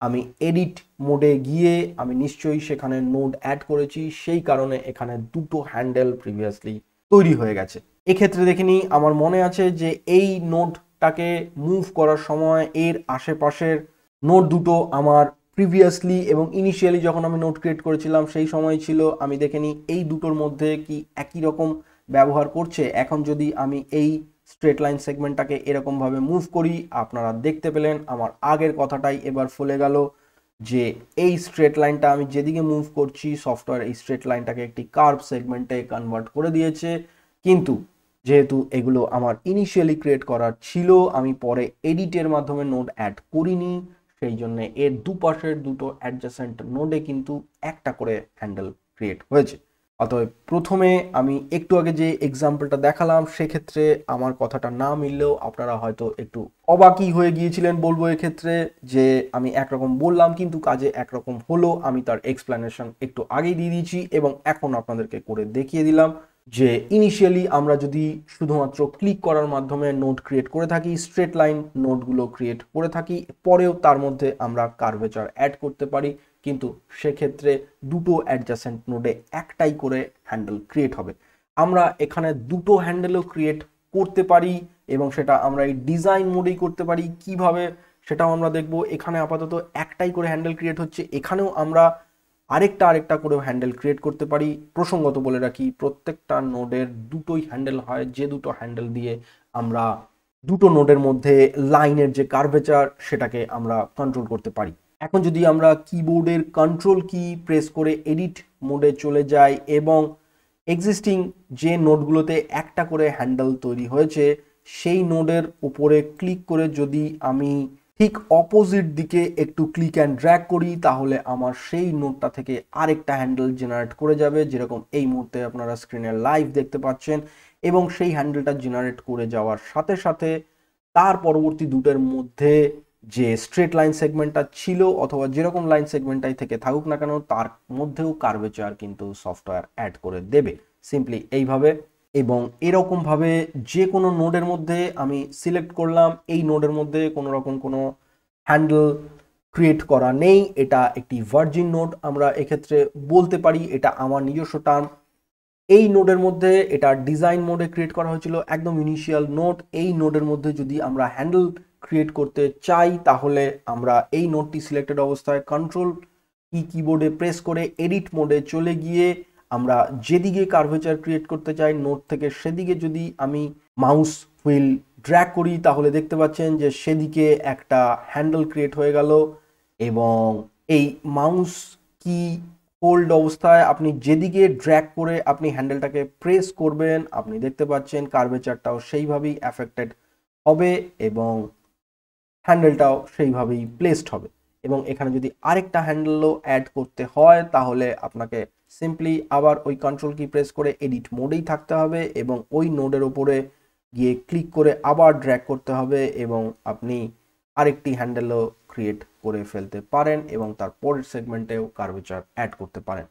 আমি এডিট মোডে গিয়ে আমি নিশ্চয়ই সেখানে নোড অ্যাড করেছি, সেই কারণে এখানে দুটো হ্যান্ডেল প্রিভিয়াসলি তৈরি হয়ে গেছে। এক্ষেত্রে দেখিনি আমার মনে আছে যে এই নোটটাকে মুভ করার সময় এর আশেপাশের নোট দুটো আমার প্রিভিয়াসলি এবং ইনিশিয়ালি যখন আমি নোট ক্রিয়েট করেছিলাম, সেই সময় ছিল। আমি দেখে এই দুটোর মধ্যে কি একই রকম ব্যবহার করছে? এখন যদি আমি এই স্ট্রেট লাইন সেগমেন্টটাকে এরকমভাবে মুভ করি। আপনারা দেখতে পেলেন আমার আগের কথাটাই এবার ফলে গেল যে এই স্ট্রেট লাইনটা আমি যেদিকে মুভ করছি সফটওয়্যার এই স্ট্রেট লাইনটাকে একটি কার্ভ সেগমেন্টে কনভার্ট করে দিয়েছে। কিন্তু যেহেতু এগুলো আমার ইনিশিয়ালি ক্রিয়েট করার ছিল, আমি পরে এডিটের মাধ্যমে নোট অ্যাড করিনি, সেই জন্য এর দুপাশের দুটো অ্যাডজাসেন্ট নোডে কিন্তু একটা করে হ্যান্ডেল ক্রিয়েট হয়েছে। অতএব প্রথমে আমি একটু আগে যে এক্সাম্পলটা দেখালাম, সেক্ষেত্রে আমার কথাটা না মিললেও আপনারা হয়তো একটু অবাকই হয়ে গিয়েছিলেন বলব এক্ষেত্রে যে আমি একরকম বললাম, কিন্তু কাজে একরকম হলো। আমি তার এক্সপ্লেনেশন একটু আগেই দিয়ে দিয়েছি এবং এখন আপনাদেরকে করে দেখিয়ে দিলাম যে ইনিশিয়ালি আমরা যদি শুধুমাত্র ক্লিক করার মাধ্যমে নোট ক্রিয়েট করে থাকি স্ট্রেট লাইন নোটগুলো ক্রিয়েট করে থাকি, পরেও তার মধ্যে আমরা কার্ভেচার অ্যাড করতে পারি। কিন্তু সেক্ষেত্রে দুটো অ্যাডজাসেন্ট নোডে একটাই করে হ্যান্ডেল ক্রিয়েট হবে। আমরা এখানে দুটো হ্যান্ডেলও ক্রিয়েট করতে পারি এবং সেটা আমরা এই ডিজাইন মোডেই করতে পারি। কীভাবে? সেটাও আমরা দেখব। এখানে আপাতত একটাই করে হ্যান্ডেল ক্রিয়েট হচ্ছে। এখানেও আমরা আরেকটা আরেকটা করেও হ্যান্ডেল ক্রিয়েট করতে পারি। প্রসঙ্গত বলে রাখি, প্রত্যেকটা নোডের দুটোই হ্যান্ডেল হয়। যে দুটো হ্যান্ডেল দিয়ে আমরা দুটো নোডের মধ্যে লাইনের যে কার্ভেচার সেটাকে আমরা কন্ট্রোল করতে পারি। এখন যদি আমরা কিবোর্ডের কন্ট্রোল কি প্রেস করে এডিট মোডে চলে যাই এবং এক্সিস্টিং যে নোটগুলোতে একটা করে হ্যান্ডেল তৈরি হয়েছে, সেই নোডের উপরে ক্লিক করে যদি আমি ঠিক অপোজিট দিকে একটু ক্লিক অ্যান্ড ড্র্যাগ করি, তাহলে আমার সেই নোটটা থেকে আরেকটা হ্যান্ডেল জেনারেট করে যাবে, যেরকম এই মুহূর্তে আপনারা স্ক্রিনে লাইভ দেখতে পাচ্ছেন এবং সেই হ্যান্ডেলটা জেনারেট করে যাওয়ার সাথে সাথে তার পরবর্তী দুটোর মধ্যে যে স্ট্রেট লাইন সেগমেন্টটা ছিল অথবা যেরকম লাইন সেগমেন্টটাই থেকে থাকুক না কেন, তার মধ্যেও কার্ভেচার কিন্তু সফটওয়্যার অ্যাড করে দেবে। সিম্পলি এইভাবে এবং এরকমভাবে যে কোনো নোডের মধ্যে আমি সিলেক্ট করলাম, এই নোডের মধ্যে কোনো রকম কোনো হ্যান্ডেল ক্রিয়েট করা নেই। এটা একটি ভার্জিন নোড আমরা এক্ষেত্রে বলতে পারি এটা আমার নিজস্ব টার্ম এই নোডের মধ্যে এটা ডিজাইন মোডে ক্রিয়েট করা হয়েছিল, একদম ইনিশিয়াল নোড এই নোডের মধ্যে যদি আমরা হ্যান্ডেল ক্রিয়েট করতে চাই, তাহলে আমরা এই নোটটি সিলেক্টেড অবস্থায় কন্ট্রোল কি কিবোর্ডে প্রেস করে এডিট মোডে চলে গিয়ে আমরা যেদিকে কার্ভেচার ক্রিয়েট করতে চাই নোট থেকে সেদিকে যদি আমি মাউস হুইল ড্র্যাক করি, তাহলে দেখতে পাচ্ছেন যে সেদিকে একটা হ্যান্ডেল ক্রিয়েট হয়ে গেল এবং এই মাউস কি হোল্ড অবস্থায় আপনি যেদিকে ড্র্যাক করে আপনি হ্যান্ডেলটাকে প্রেস করবেন, আপনি দেখতে পাচ্ছেন কার্ভেচারটাও সেইভাবেই অ্যাফেক্টেড হবে এবং হ্যান্ডেলটাও সেইভাবেই প্লেসড হবে। এবং এখানে যদি আরেকটা হ্যান্ডেলও অ্যাড করতে হয়, তাহলে আপনাকে সিম্পলি আবার ওই কন্ট্রোল কি প্রেস করে এডিট মোডেই থাকতে হবে এবং ওই নোডের ওপরে গিয়ে ক্লিক করে আবার ড্র্যাগ করতে হবে এবং আপনি আরেকটি হ্যান্ডেলও ক্রিয়েট করে ফেলতে পারেন এবং তার পরের সেগমেন্টেও কার্ভেচার অ্যাড করতে পারেন।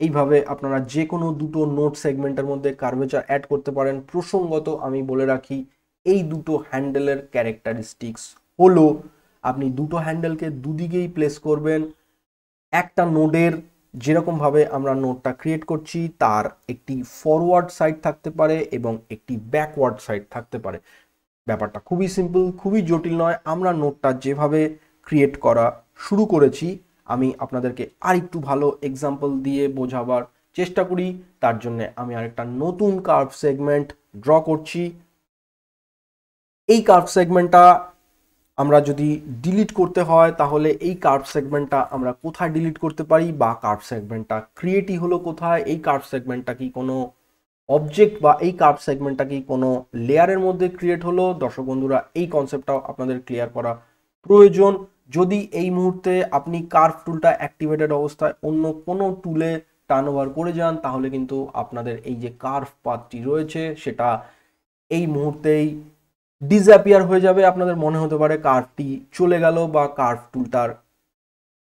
এইভাবে আপনারা যে কোনো দুটো নোট সেগমেন্টের মধ্যে কার্ভেচার অ্যাড করতে পারেন। প্রসঙ্গত আমি বলে রাখি এই দুটো হ্যান্ডেলের ক্যারেক্টারিস্টিক্স হলো, আপনি দুটো হ্যান্ডেলকে দুদিকেই প্লেস করবেন। একটা নোডের যেরকমভাবে আমরা নোটটা ক্রিয়েট করছি, তার একটি ফরওয়ার্ড সাইড থাকতে পারে এবং একটি ব্যাকওয়ার্ড সাইড থাকতে পারে। ব্যাপারটা খুবই সিম্পল খুবই জটিল নয়। আমরা নোটটা যেভাবে ক্রিয়েট করা শুরু করেছি, আমি আপনাদেরকে আরেকটু ভালো এক্সাম্পল দিয়ে বোঝাবার চেষ্টা করি। তার জন্য আমি আরেকটা নতুন কার্ভ সেগমেন্ট ড্র করছি। এই কার্ভ সেগমেন্টটা আমরা যদি ডিলিট করতে হয়, তাহলে এই কার্ভ সেগমেন্টটা আমরা কোথায় ডিলিট করতে পারি বা কার্ভ সেগমেন্টটা ক্রিয়েটই হলো কোথায়? এই কার্ভ সেগমেন্টটা কি কোনো অবজেক্ট বা এই কার্ভ সেগমেন্টটা কি কোনো লেয়ারের মধ্যে ক্রিয়েট হলো? দর্শক বন্ধুরা, এই কনসেপ্টটাও আপনাদের ক্লিয়ার করা প্রয়োজন। যদি এই মুহূর্তে আপনি কার্ভ টুলটা অ্যাক্টিভেটেড অবস্থায় অন্য কোনো টুলে টার্ন ওভার করে যান, তাহলে কিন্তু আপনাদের এই যে কার্ভ পাথটি রয়েছে, সেটা এই মুহূর্তেই ডিসঅ্যাপিয়ার হয়ে যাবে, আপনাদের মনে হতে পারে কার্ভটি চলে গেল বা কার্ভ টুলটার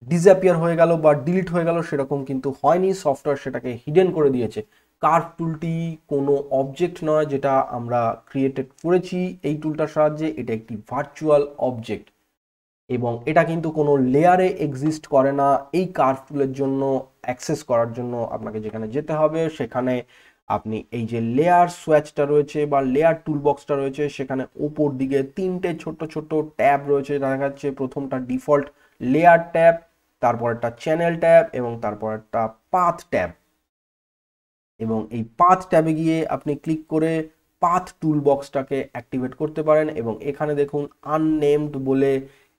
ডিসঅ্যাপিয়ার হয়ে গেল বা ডিলিট হয়ে গেল, সেরকম কিন্তু হয়নি। সফটওয়্যার সেটাকে হিডেন করে দিয়েছে। কার্ভ টুলটি কোনো অবজেক্ট নয়, যেটা আমরা ক্রিয়েটেড করেছি। এই টুলটার সাহায্যে এটা একটি ভার্চুয়াল অবজেক্ট এবং এটা কিন্তু কোনো লেয়ারে এক্সিস্ট করে না। এই কার্ভ টুলের জন্য অ্যাক্সেস করার জন্য আপনাকে যেখানে যেতে হবে, সেখানে আপনি এই যে লেয়ার সোয়াচটা রয়েছে বা লেয়ার টুল বক্সটা রয়েছে, সেখানে ওপর দিকে তিনটে ছোট ছোট ট্যাব রয়েছে, দেখা যাচ্ছে প্রথমটা ডিফল্ট লেয়ার ট্যাব একটা চ্যানেল ট্যাব এবং তারপর একটা পাথ ট্যাব। এবং এই পাথ ট্যাবে গিয়ে আপনি ক্লিক করে পাথ টুল বক্সটাকে অ্যাক্টিভেট করতে পারেন এবং এখানে দেখুন আননেমড বলে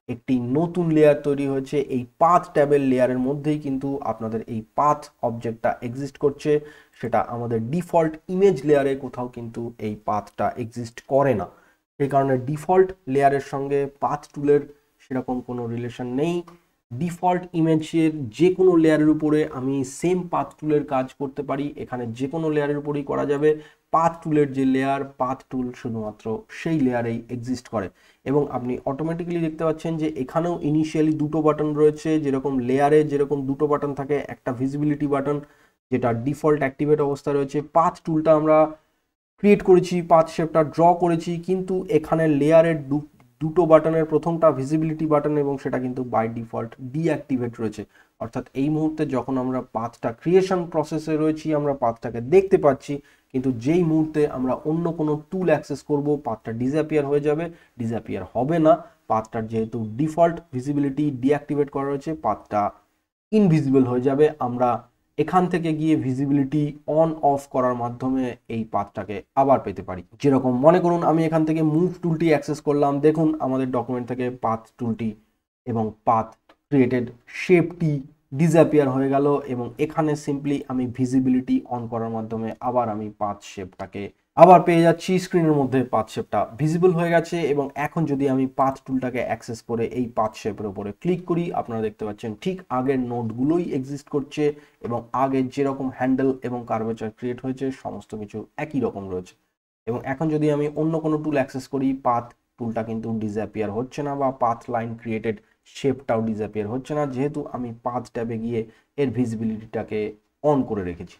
একটি নতুন লেয়ার তৈরি হয়েছে। এই পাথ ট্যাবের লেয়ারের মধ্যেই কিন্তু আপনাদের এই পাথ অবজেক্টটা এক্সিস্ট করছে। সেটা আমাদের ডিফল্ট ইমেজ লেয়ারে কোথাও কিন্তু এই পাথটা এক্সিস্ট করে না। সেই কারণে ডিফল্ট লেয়ারের সঙ্গে পাথ টুলের সেরকম কোনো রিলেশন নেই। ডিফল্ট ইমেজের যে কোনো লেয়ারের উপরে আমি সেম পাথ টুলের কাজ করতে পারি। এখানে যে কোনো লেয়ারের উপরেই করা যাবে। পাথ টুলের যে লেয়ার পাথ টুল শুধুমাত্র সেই লেয়ারেই এক্সিস্ট করে। এবং আপনি অটোমেটিক্যালি দেখতে পাচ্ছেন যে এখানেও ইনিশিয়ালি দুটো বাটন রয়েছে। যেরকম লেয়ারে যেরকম দুটো বাটন থাকে, একটা ভিজিবিলিটি বাটন যেটা ডিফল্ট অ্যাক্টিভেট অবস্থা রয়েছে। পাথ টুলটা আমরা ক্রিয়েট করেছি পাথ শেপটা ড্র করেছি, কিন্তু এখানে লেয়ারের দুটো বাটনের প্রথমটা ভিজিবিলিটি বাটন এবং সেটা কিন্তু বাই ডিফল্ট ডিঅ্যাক্টিভেট রয়েছে। অর্থাৎ এই মুহূর্তে যখন আমরা পাথটা ক্রিয়েশন প্রসেসে রয়েছি, আমরা পাথটাকে দেখতে পাচ্ছি, কিন্তু যেই মুহূর্তে আমরা অন্য কোনো টুল অ্যাক্সেস করব পাথটা ডিসঅ্যাপিয়ার হয়ে যাবে ডিসঅ্যাপিয়ার হবে না। পাথটার যেহেতু ডিফল্ট ভিজিবিলিটি ডিঅ্যাক্টিভেট করা রয়েছে পাথটা ইনভিজিবল হয়ে যাবে। আমরা এখান থেকে গিয়ে ভিজিবিলিটি অন অফ করার মাধ্যমে এই পাথটাকে আবার পেতে পারি। যেরকম মনে করুন, আমি এখান থেকে মুভ টুলটি অ্যাক্সেস করলাম। দেখুন, আমাদের ডকুমেন্ট থেকে পাথ টুলটি এবং পাথ ক্রিয়েটেড শেপটি ডিসঅ্যাপিয়ার হয়ে গেল এবং এখানে সিম্পলি আমি ভিজিবিলিটি অন করার মাধ্যমে আবার আমি পাথ শেপটাকে আবার পেয়ে যাচ্ছি স্ক্রিনের মধ্যে পাথ শেপটা ভিজিবল হয়ে গেছে এবং এখন যদি আমি পাথ টুলটাকে অ্যাক্সেস করে এই পাথ শেপের উপরে ক্লিক করি, আপনারা দেখতে পাচ্ছেন ঠিক আগের নোটগুলোই এক্সিস্ট করছে এবং আগের যেরকম হ্যান্ডেল এবং কার্ভেচার ক্রিয়েট হয়েছে, সমস্ত কিছু একই রকম রয়েছে। এবং এখন যদি আমি অন্য কোনো টুল অ্যাক্সেস করি পাথ টুলটা কিন্তু ডিসঅ্যাপিয়ার হচ্ছে না বা পাথ লাইন ক্রিয়েটেড শেপটাও ডিসঅ্যাপিয়ার হচ্ছে না, যেহেতু আমি পাথ ট্যাবে গিয়ে এর ভিজিবিলিটিটাকে অন করে রেখেছি।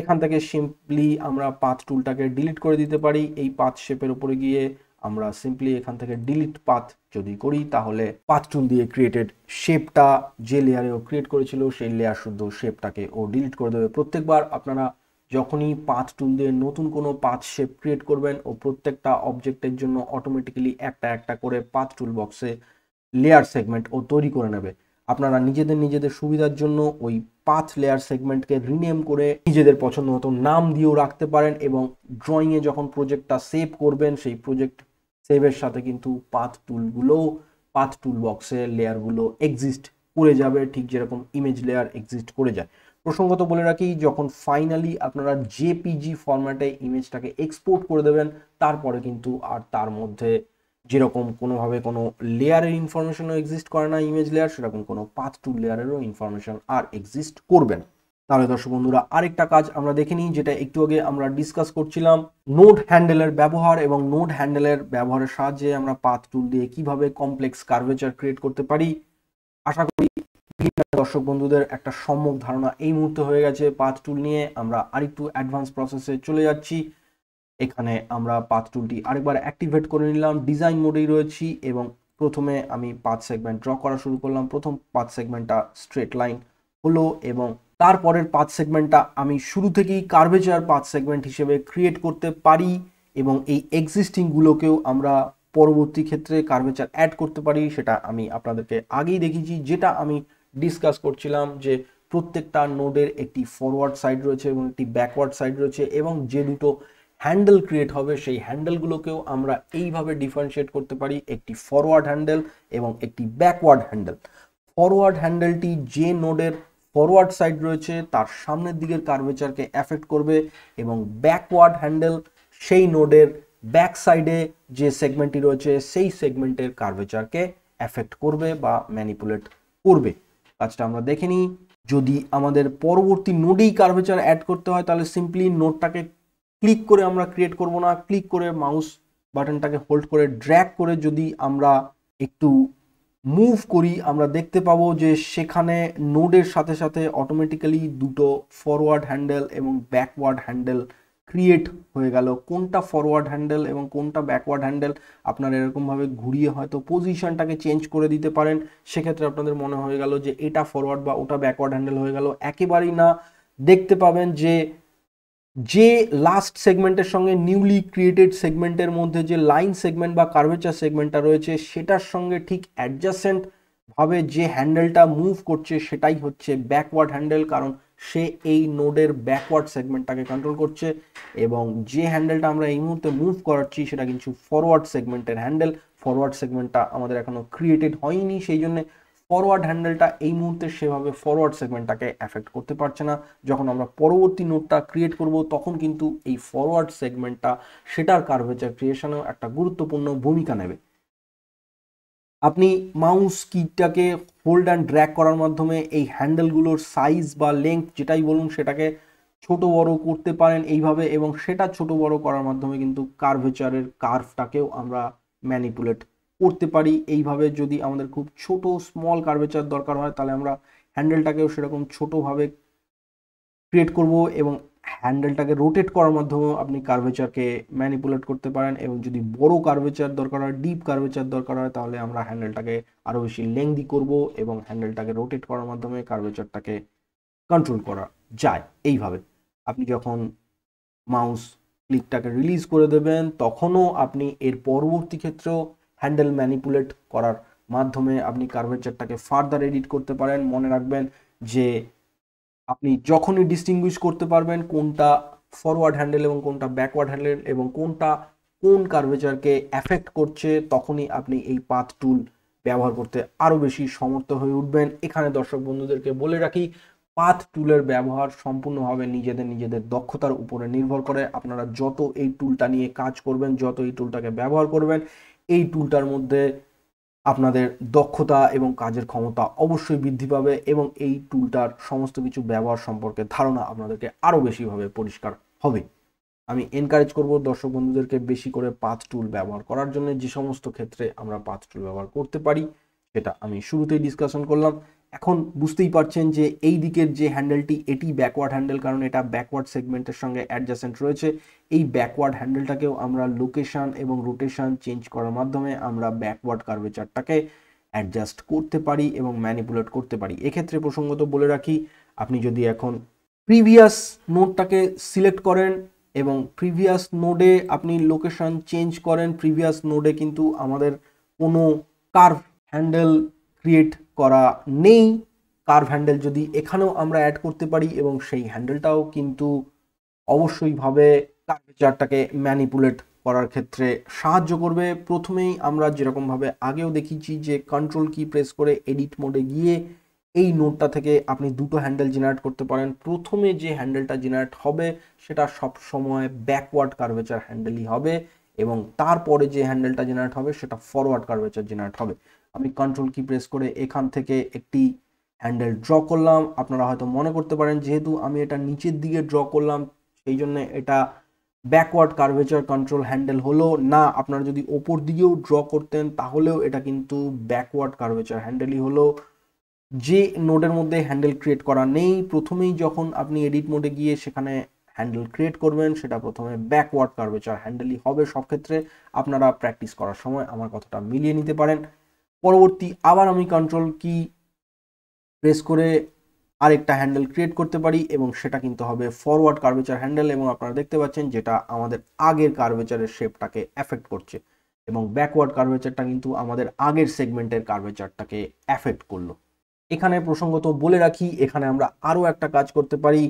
এখান থেকে সিম্পলি আমরা পাথ টুলটাকে ডিলিট করে দিতে পারি। এই পাথ শেপের উপরে গিয়ে আমরা সিম্পলি এখান থেকে ডিলিট পাথ যদি করি, তাহলে পাথ টুল দিয়ে ক্রিয়েটেড শেপটা যে লেয়ারে ও ক্রিয়েট করেছিল, সেই লেয়ার শুদ্ধ শেপটাকে ও ডিলিট করে দেবে। প্রত্যেকবার আপনারা যখনই পাথ টুল দিয়ে নতুন কোনো পাথ শেপ ক্রিয়েট করবেন, ও প্রত্যেকটা অবজেক্টের জন্য অটোমেটিক্যালি একটা একটা করে পাথ টুল বক্সে লেয়ার সেগমেন্ট ও তৈরি করে নেবে। আপনারা নিজেদের নিজেদের সুবিধার জন্য ওই পাথ লেয়ার সেগমেন্টকে রিনেম করে নিজেদের পছন্দ মতো নাম দিয়েও রাখতে পারেন এবং ড্রয়িংয়ে যখন প্রজেক্টটা সেভ করবেন, সেই প্রজেক্ট সেভের সাথে কিন্তু পাথ টুলগুলোও পাথ টুল বক্সে লেয়ারগুলো এক্সিস্ট করে যাবে, ঠিক যেরকম ইমেজ লেয়ার এক্সিস্ট করে যায়। প্রসঙ্গত বলে রাখি, যখন ফাইনালি আপনারা জেপিজি ফরম্যাটে ইমেজটাকে এক্সপোর্ট করে দেবেন, তারপরে কিন্তু আর তার মধ্যে যেরকম কোনোভাবে কোনো লেয়ারের ইনফরমেশনও এক্সিস্ট করে না ইমেজ লেয়ার সেরকম কোনো পাথ টু লেয়ারেরও ইনফরমেশন আর এক্সিস্ট করবে না। তাহলে দর্শক বন্ধুরা, আরেকটা কাজ আমরা দেখে নিই, যেটা একটু আগে আমরা ডিসকাস করছিলাম নোট হ্যান্ডেলের ব্যবহার এবং নোট হ্যান্ডেলের ব্যবহারের সাহায্যে আমরা পাথ টুল দিয়ে কীভাবে কমপ্লেক্স কার্ভেচার ক্রিয়েট করতে পারি। আশা করি দর্শক বন্ধুদের একটা সম্যক ধারণা এই মুহূর্তে হয়ে গেছে পাথ টুল নিয়ে। আমরা আরেকটু অ্যাডভান্স প্রসেসে চলে যাচ্ছি। এখানে আমরা পাথ টুলটি আরেকবার অ্যাক্টিভেট করে নিলাম। ডিজাইন মোডেই রয়েছি এবং প্রথমে আমি পাঁচ সেগমেন্ট ড্র করা শুরু করলাম। প্রথম পাঁচ সেগমেন্টটা স্ট্রেট লাইন হলো এবং তারপরের পাঁচ সেগমেন্টটা আমি শুরু থেকেই কার্ভেচার পাঁচ সেগমেন্ট হিসেবে ক্রিয়েট করতে পারি এবং এই এক্সিস্টিংগুলোকেও আমরা পরবর্তী ক্ষেত্রে কার্ভেচার অ্যাড করতে পারি, সেটা আমি আপনাদেরকে আগেই দেখিয়েছি। যেটা আমি ডিসকাস করছিলাম যে প্রত্যেকটা নোডের একটি ফরওয়ার্ড সাইড রয়েছে এবং একটি ব্যাকওয়ার্ড সাইড রয়েছে এবং যে দুটো হ্যান্ডেল ক্রিয়েট হবে, সেই হ্যান্ডেলগুলোকেও আমরা এইভাবে ডিফারেন্সিয়েট করতে পারি, একটি ফরওয়ার্ড হ্যান্ডেল এবং একটি ব্যাকওয়ার্ড হ্যান্ডেল ফরওয়ার্ড হ্যান্ডেলটি যে নোডের ফরওয়ার্ড সাইড রয়েছে, তার সামনের দিকের কার্ভেচারকে অ্যাফেক্ট করবে এবং ব্যাকওয়ার্ড হ্যান্ডেল সেই নোডের ব্যাক সাইডে যে সেগমেন্টটি রয়েছে, সেই সেগমেন্টের কার্ভেচারকে অ্যাফেক্ট করবে বা ম্যানিপুলেট করবে। কাজটা আমরা দেখে নিই। যদি আমাদের পরবর্তী নোডেই কার্ভেচার অ্যাড করতে হয়, তাহলে সিম্পলি নোটটাকে ক্লিক করে আমরা ক্রিয়েট করব না। ক্লিক করে মাউস বাটনটাকে হোল্ড করে ড্র্যাগ করে যদি আমরা একটু মুভ করি, আমরা দেখতে পাবো যে সেখানে নোডের সাথে সাথে অটোমেটিক্যালি দুটো ফরওয়ার্ড হ্যান্ডেল এবং ব্যাকওয়ার্ড হ্যান্ডেল ক্রিয়েট হয়ে গেল। কোনটা ফরওয়ার্ড হ্যান্ডেল এবং কোনটা ব্যাকওয়ার্ড হ্যান্ডেল আপনারা এরকমভাবে ঘুরিয়ে হয়তো পজিশনটাকে চেঞ্জ করে দিতে পারেন। সেক্ষেত্রে আপনাদের মনে হয়ে গেল যে এটা ফরওয়ার্ড বা ওটা ব্যাকওয়ার্ড হ্যান্ডেল হয়ে গেল। একেবারেই না। দেখতে পাবেন যে যে লাস্ট সেগমেন্টের সঙ্গে নিউলি ক্রিয়েটেড সেগমেন্টের মধ্যে যে লাইন সেগমেন্ট বা কার্ভেচার সেগমেন্টটা রয়েছে, সেটার সঙ্গে ঠিক অ্যাডজাসেন্ট ভাবে যে হ্যান্ডেলটা মুভ করছে, সেটাই হচ্ছে ব্যাকওয়ার্ড হ্যান্ডেল কারণ সে এই নোডের ব্যাকওয়ার্ড সেগমেন্টটাকে কন্ট্রোল করছে এবং যে হ্যান্ডেলটা আমরা এই মুহূর্তে মুভ করাচ্ছি, সেটা কিন্তু ফরওয়ার্ড সেগমেন্টের হ্যান্ডেল ফরওয়ার্ড সেগমেন্টটা আমাদের এখনও ক্রিয়েটেড হয়নি, সেই জন্য ফরওয়ার্ড হ্যান্ডেলটা এই মুহূর্তে সেভাবে ফরওয়ার্ড সেগমেন্টটাকে অ্যাফেক্ট করতে পারছে না। যখন আমরা পরবর্তী নোটটা ক্রিয়েট করব, তখন কিন্তু এই ফরওয়ার্ড সেগমেন্টটা সেটার কার্ভেচার ক্রিয়েশনেও একটা গুরুত্বপূর্ণ ভূমিকা নেবে। আপনি মাউস কিটাকে হোল্ড অ্যান্ড ড্র্যাক করার মাধ্যমে এই হ্যান্ডেলগুলোর সাইজ বা লেংথ যেটাই বলুন সেটাকে ছোট বড় করতে পারেন এইভাবে এবং সেটা ছোট বড় করার মাধ্যমে কিন্তু কার্ভেচারের কার্ভটাকেও আমরা ম্যানিপুলেট করতে পারি। এইভাবে যদি আমাদের খুব ছোট স্মল কার্ভেচার দরকার হয়, তাহলে আমরা হ্যান্ডেলটাকেও সেরকম ছোটোভাবে ক্রিয়েট করব এবং হ্যান্ডেলটাকে রোটেট করার মাধ্যমেও আপনি কার্ভেচারকে ম্যানিপুলেট করতে পারেন এবং যদি বড় কার্ভেচার দরকার হয় ডিপ কার্ভেচার দরকার হয়, তাহলে আমরা হ্যান্ডেলটাকে আরও বেশি লেংদি করব এবং হ্যান্ডেলটাকে রোটেট করার মাধ্যমে কার্ভেচারটাকে কন্ট্রোল করা যায়। এইভাবে আপনি যখন মাউস ক্লিকটাকে রিলিজ করে দেবেন, তখনও আপনি এর পরবর্তী ক্ষেত্রেও হ্যান্ডেল ম্যানিপুলেট করার মাধ্যমে আপনি কার্ভেচারটাকে ফার্দার এডিট করতে পারেন। মনে রাখবেন যে আপনি যখনই ডিস্টিংগুইশ করতে পারবেন কোনটা ফরওয়ার্ড হ্যান্ডেল এবং কোনটা ব্যাকওয়ার্ড হ্যান্ডেল এবং কোনটা কোন কার্ভেচারকে অ্যাফেক্ট করছে, তখনই আপনি এই পাথ টুল ব্যবহার করতে আরও বেশি সমর্থ হয়ে উঠবেন। এখানে দর্শক বন্ধুদেরকে বলে রাখি পাথ টুলের ব্যবহার সম্পূর্ণভাবে নিজেদের নিজেদের দক্ষতার উপরে নির্ভর করে। আপনারা যত এই টুলটা নিয়ে কাজ করবেন, যত এই টুলটাকে ব্যবহার করবেন এই টুলটার মধ্যে আপনাদের দক্ষতা এবং কাজের ক্ষমতা অবশ্যই বৃদ্ধি পাবে এবং এই টুলটার সমস্ত কিছু ব্যবহার সম্পর্কে ধারণা আপনাদেরকে আরও বেশিভাবে পরিষ্কার হবে। আমি এনকারেজ করব দর্শক বন্ধুদেরকে বেশি করে পাথ টুল ব্যবহার করার জন্য। যে সমস্ত ক্ষেত্রে আমরা পাথ টুল ব্যবহার করতে পারি, সেটা আমি শুরুতেই ডিসকাশন করলাম। এখন বুঝতেই পারছেন যে এই দিকের যে হ্যান্ডেলটি এটি ব্যাকওয়ার্ড হ্যান্ডেল কারণ এটা ব্যাকওয়ার্ড সেগমেন্টের সঙ্গে অ্যাডজাসেন্ট রয়েছে। এই ব্যাকওয়ার্ড হ্যান্ডেলটাকেও আমরা লোকেশন এবং রোটেশন চেঞ্জ করার মাধ্যমে আমরা ব্যাকওয়ার্ড কার্ভেচারটাকে অ্যাডজাস্ট করতে পারি এবং ম্যানিপুলেট করতে পারি। এক্ষেত্রে প্রসঙ্গত বলে রাখি, আপনি যদি এখন প্রিভিয়াস নোটটাকে সিলেক্ট করেন এবং প্রিভিয়াস নোডে আপনি লোকেশন চেঞ্জ করেন প্রিভিয়াস নোডে কিন্তু আমাদের কোনো কার্ভ হ্যান্ডেল ক্রিয়েট করা নেই। কার্ভ হ্যান্ডেল যদি এখানেও আমরা অ্যাড করতে পারি এবং সেই হ্যান্ডেলটাও কিন্তু অবশ্যইভাবে কার্ভেচারটাকে ম্যানিপুলেট করার ক্ষেত্রে সাহায্য করবে। প্রথমেই আমরা যেরকমভাবে আগেও দেখিয়েছি যে কন্ট্রোল কি প্রেস করে এডিট মোডে গিয়ে এই নোটটা থেকে আপনি দুটো হ্যান্ডেল জেনারেট করতে পারেন। প্রথমে যে হ্যান্ডেলটা জেনারেট হবে সেটা সব সময় ব্যাকওয়ার্ড কার্ভেচার হ্যান্ডেলই হবে এবং তারপরে যে হ্যান্ডেলটা জেনারেট হবে সেটা ফরওয়ার্ড কার্ভেচার জেনারেট হবে। আমি কন্ট্রোল কি প্রেস করে এখান থেকে একটি হ্যান্ডেল ড্র করলাম। আপনারা হয়তো মনে করতে পারেন, যেহেতু আমি এটা নিচের দিকে ড্র করলাম, সেই জন্য এটা ব্যাকওয়ার্ড কার্ভেচার কন্ট্রোল হ্যান্ডেল হলো না। আপনারা যদি ওপর দিকেও ড্র করতেন, তাহলেও এটা কিন্তু ব্যাকওয়ার্ড কার্ভেচার হ্যান্ডেলই হলো। যে নোডের মধ্যে হ্যান্ডেল ক্রিয়েট করা নেই, প্রথমেই যখন আপনি এডিট মোডে গিয়ে সেখানে হ্যান্ডেল ক্রিয়েট করবেন, সেটা প্রথমে ব্যাকওয়ার্ড কার্ভেচার হ্যান্ডেলই হবে। সব ক্ষেত্রে আপনারা প্র্যাকটিস করার সময় আমার কথাটা মিলিয়ে নিতে পারেন। পরবর্তী আবার আমি কন্ট্রোল কি প্রেস করে আরেকটা হ্যান্ডেল ক্রিয়েট করতে পারি এবং সেটা কিন্তু হবে ফরওয়ার্ড কার্ভেচার হ্যান্ডেল এবং আপনারা দেখতে পাচ্ছেন যেটা আমাদের আগের কার্ভেচারের শেপটাকে এফেক্ট করছে এবং ব্যাকওয়ার্ড কার্ভেচারটা কিন্তু আমাদের আগের সেগমেন্টের কার্ভেচারটাকে এফেক্ট করল। এখানে প্রসঙ্গত বলে রাখি, এখানে আমরা আরও একটা কাজ করতে পারি।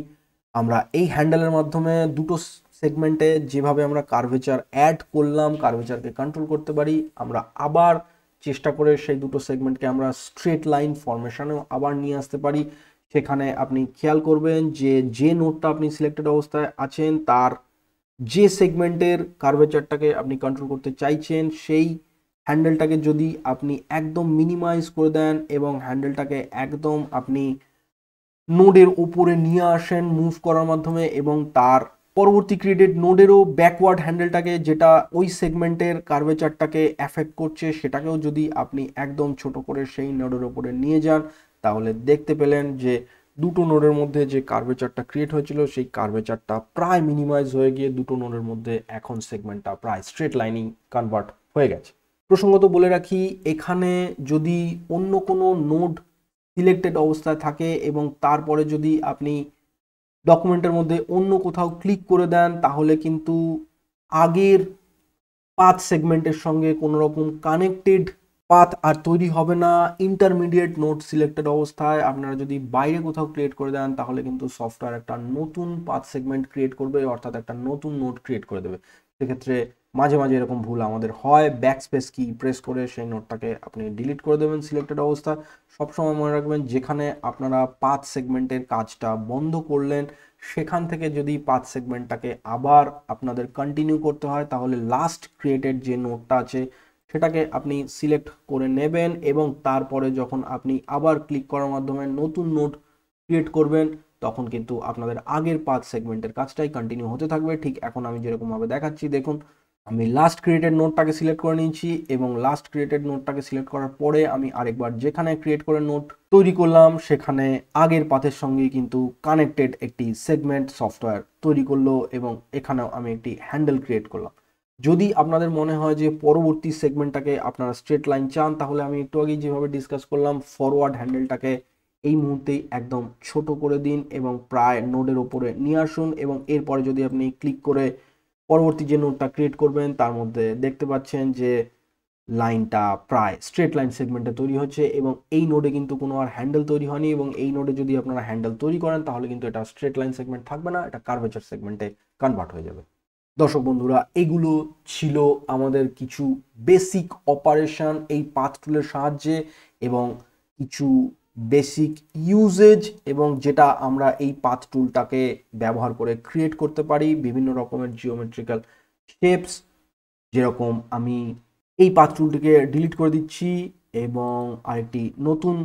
আমরা এই হ্যান্ডেলের মাধ্যমে দুটো সেগমেন্টে যেভাবে আমরা কার্ভেচার অ্যাড করলাম কার্ভেচারকে কন্ট্রোল করতে পারি, আমরা আবার চেষ্টা করে সেই দুটো সেগমেন্টকে আমরা স্ট্রেট লাইন ফরমেশনেও আবার নিয়ে আসতে পারি। সেখানে আপনি খেয়াল করবেন যে যে নোটটা আপনি সিলেক্টেড অবস্থায় আছেন, তার যে সেগমেন্টের কার্ভেচারটাকে আপনি কন্ট্রোল করতে চাইছেন, সেই হ্যান্ডেলটাকে যদি আপনি একদম মিনিমাইজ করে দেন এবং হ্যান্ডেলটাকে একদম আপনি নোডের ওপরে নিয়ে আসেন মুভ করার মাধ্যমে এবং তার পরবর্তী ক্রিয়েটেড নোডেরও ব্যাকওয়ার্ড হ্যান্ডেলটাকে যেটা ওই সেগমেন্টের কার্ভেচারটাকে অ্যাফেক্ট করছে, সেটাকেও যদি আপনি একদম ছোট করে সেই নোডের ওপরে নিয়ে যান, তাহলে দেখতে পেলেন যে দুটো নোডের মধ্যে যে কার্ভেচারটা ক্রিয়েট হয়েছিল, সেই কার্ভেচারটা প্রায় মিনিমাইজ হয়ে গিয়ে দুটো নোডের মধ্যে এখন সেগমেন্টটা প্রায় স্ট্রেট লাইনিং কনভার্ট হয়ে গেছে। প্রসঙ্গত বলে রাখি, এখানে যদি অন্য কোনো নোড সিলেক্টেড অবস্থায় থাকে এবং তারপরে যদি আপনি ডকুমেন্টের মধ্যে অন্য কোথাও ক্লিক করে দেন, তাহলে কিন্তু আগের পাথ সেগমেন্টের সঙ্গে কোনো রকম কানেক্টেড পাথ আর তৈরি হবে না। ইন্টারমিডিয়েট নোট সিলেক্টেড অবস্থায় আপনারা যদি বাইরে কোথাও ক্রিয়েট করে দেন, তাহলে কিন্তু সফটওয়্যার একটা নতুন পাথ সেগমেন্ট ক্রিয়েট করবে, অর্থাৎ একটা নতুন নোট ক্রিয়েট করে দেবে। সেক্ষেত্রে মাঝে মাঝে এরকম ভুল আমাদের হয় ব্যাক স্পেস কি প্রেস করে সেই নোটটাকে আপনি ডিলিট করে দেবেন সিলেক্টেড অবস্থা। সবসময় মনে রাখবেন যেখানে আপনারা পাঁচ সেগমেন্টের কাজটা বন্ধ করলেন, সেখান থেকে যদি পাঁচ সেগমেন্টটাকে আবার আপনাদের কন্টিনিউ করতে হয়, তাহলে লাস্ট ক্রিয়েটেড যে নোটটা আছে, সেটাকে আপনি সিলেক্ট করে নেবেন এবং তারপরে যখন আপনি আবার ক্লিক করার মাধ্যমে নতুন নোট ক্রিয়েট করবেন, তখন কিন্তু আপনাদের আগের পাঁচ সেগমেন্টের কাজটাই কন্টিনিউ হতে থাকবে। ঠিক এখন আমি যেরকমভাবে দেখাচ্ছি, দেখুন আমি লাস্ট ক্রিয়েটেড নোটটাকে সিলেক্ট করে নিয়েছি এবং লাস্ট ক্রিয়েটেড নোটটাকে সিলেক্ট করার পরে আমি আরেকবার যেখানে ক্রিয়েট করে নোট তৈরি করলাম, সেখানে আগের পাথের সঙ্গে কিন্তু কানেক্টেড একটি সেগমেন্ট সফটওয়্যার তৈরি করল এবং এখানেও আমি একটি হ্যান্ডেল ক্রিয়েট করলাম। যদি আপনাদের মনে হয় যে পরবর্তী সেগমেন্টটাকে আপনারা স্ট্রেট লাইন চান, তাহলে আমি একটু আগেই যেভাবে ডিসকাস করলাম ফরওয়ার্ড হ্যান্ডেলটাকে এই মুহূর্তেই একদম ছোট করে দিন এবং প্রায় নোডের ওপরে নিয়ে আসুন এবং এরপরে যদি আপনি ক্লিক করে পরবর্তী যে নোটটা ক্রিয়েট করবেন, তার মধ্যে দেখতে পাচ্ছেন যে লাইনটা প্রায় স্ট্রেট লাইন সেগমেন্টে তৈরি হচ্ছে এবং এই নোডে কিন্তু কোনো আর হ্যান্ডেল তৈরি হয়নি এবং এই নোডে যদি আপনারা হ্যান্ডেল তৈরি করেন, তাহলে কিন্তু এটা স্ট্রেট লাইন সেগমেন্ট থাকবে না, এটা কার্ভেচার সেগমেন্টে কনভার্ট হয়ে যাবে। দর্শক বন্ধুরা, এগুলো ছিল আমাদের কিছু বেসিক অপারেশন এই পাথ টুলের সাহায্যে এবং কিছু বেসিক ইউজেজ এবং যেটা আমরা এই পাথ টুলটাকে ব্যবহার করে ক্রিয়েট করতে পারি, বিভিন্ন রকমের জিওমেট্রিক্যাল শেপস যেরকম আমি এই পাথ টুলটিকে ডিলিট করে দিচ্ছি এবং আরেকটি নতুন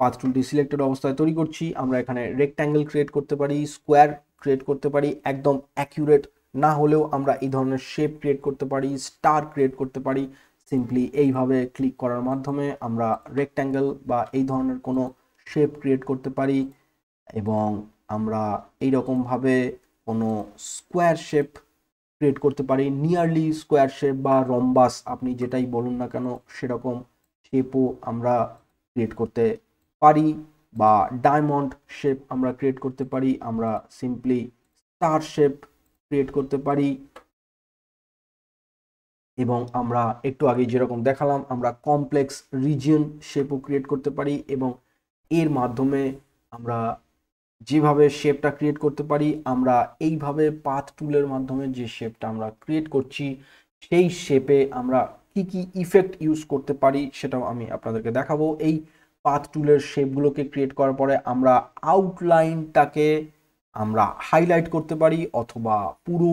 পাথ টুলটি সিলেক্টেড অবস্থায় তৈরি করছি। আমরা এখানে রেক্ট্যাঙ্গেল ক্রিয়েট করতে পারি স্কোয়ার ক্রিয়েট করতে পারি, একদম অ্যাকিউরেট না হলেও আমরা এই ধরনের শেপ ক্রিয়েট করতে পারি স্টার ক্রিয়েট করতে পারি সিম্পলি এইভাবে ক্লিক করার মাধ্যমে আমরা রেক্ট্যাঙ্গেল বা এই ধরনের কোনো শেপ ক্রিয়েট করতে পারি এবং আমরা এই রকমভাবে কোনো স্কোয়ার শেপ ক্রিয়েট করতে পারি। নিয়ারলি স্কোয়ার শেপ বা রম্বাস আপনি যেটাই বলুন না কেন, সেরকম শেপও আমরা ক্রিয়েট করতে পারি বা ডায়মন্ড শেপ আমরা ক্রিয়েট করতে পারি। আমরা সিম্পলি স্টার শেপ ক্রিয়েট করতে পারি। এবং আমরা একটু আগে যেরকম দেখালাম, আমরা কমপ্লেক্স রিজিয়ন শেপও ক্রিয়েট করতে পারি এবং এর মাধ্যমে আমরা যেভাবে শেপটা ক্রিয়েট করতে পারি, আমরা এইভাবে পাথ টুলের মাধ্যমে যে শেপটা আমরা ক্রিয়েট করছি, সেই শেপে আমরা কি কি ইফেক্ট ইউজ করতে পারি সেটাও আমি আপনাদেরকে দেখাবো। এই পাথ টুলের শেপগুলোকে ক্রিয়েট করার পরে আমরা আউটলাইনটাকে আমরা হাইলাইট করতে পারি অথবা পুরো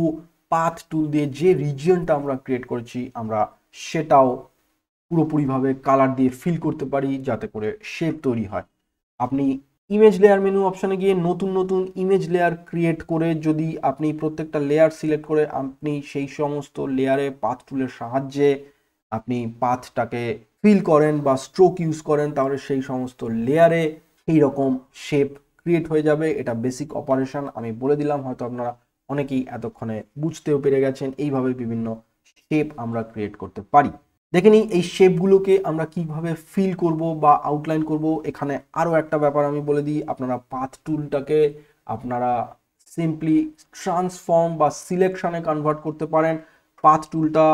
পাথ টুল দিয়ে যে রিজিয়নটা আমরা ক্রিয়েট করেছি, আমরা সেটাও পুরোপুরিভাবে কালার দিয়ে ফিল করতে পারি যাতে করে শেপ তৈরি হয়। আপনি ইমেজ লেয়ার মেনু অপশানে গিয়ে নতুন নতুন ইমেজ লেয়ার ক্রিয়েট করে যদি আপনি প্রত্যেকটা লেয়ার সিলেক্ট করে আপনি সেই সমস্ত লেয়ারে পাথ টুলের সাহায্যে আপনি পাথটাকে ফিল করেন বা স্ট্রোক ইউজ করেন, তাহলে সেই সমস্ত লেয়ারে সেই রকম শেপ ক্রিয়েট হয়ে যাবে। এটা বেসিক অপারেশন আমি বলে দিলাম, হয়তো আপনারা অনেকেই এতক্ষণে বুঝতেও পেরে গেছেন এইভাবে বিভিন্ন শেপ আমরা ক্রিয়েট করতে পারি। দেখে নিই এই শেপগুলোকে আমরা কীভাবে ফিল করব বা আউটলাইন করব। এখানে আরও একটা ব্যাপার আমি বলে দিই, আপনারা পাথ টুলটাকে আপনারা সিম্পলি ট্রান্সফর্ম বা সিলেকশনে কনভার্ট করতে পারেন। পাথ টুলটা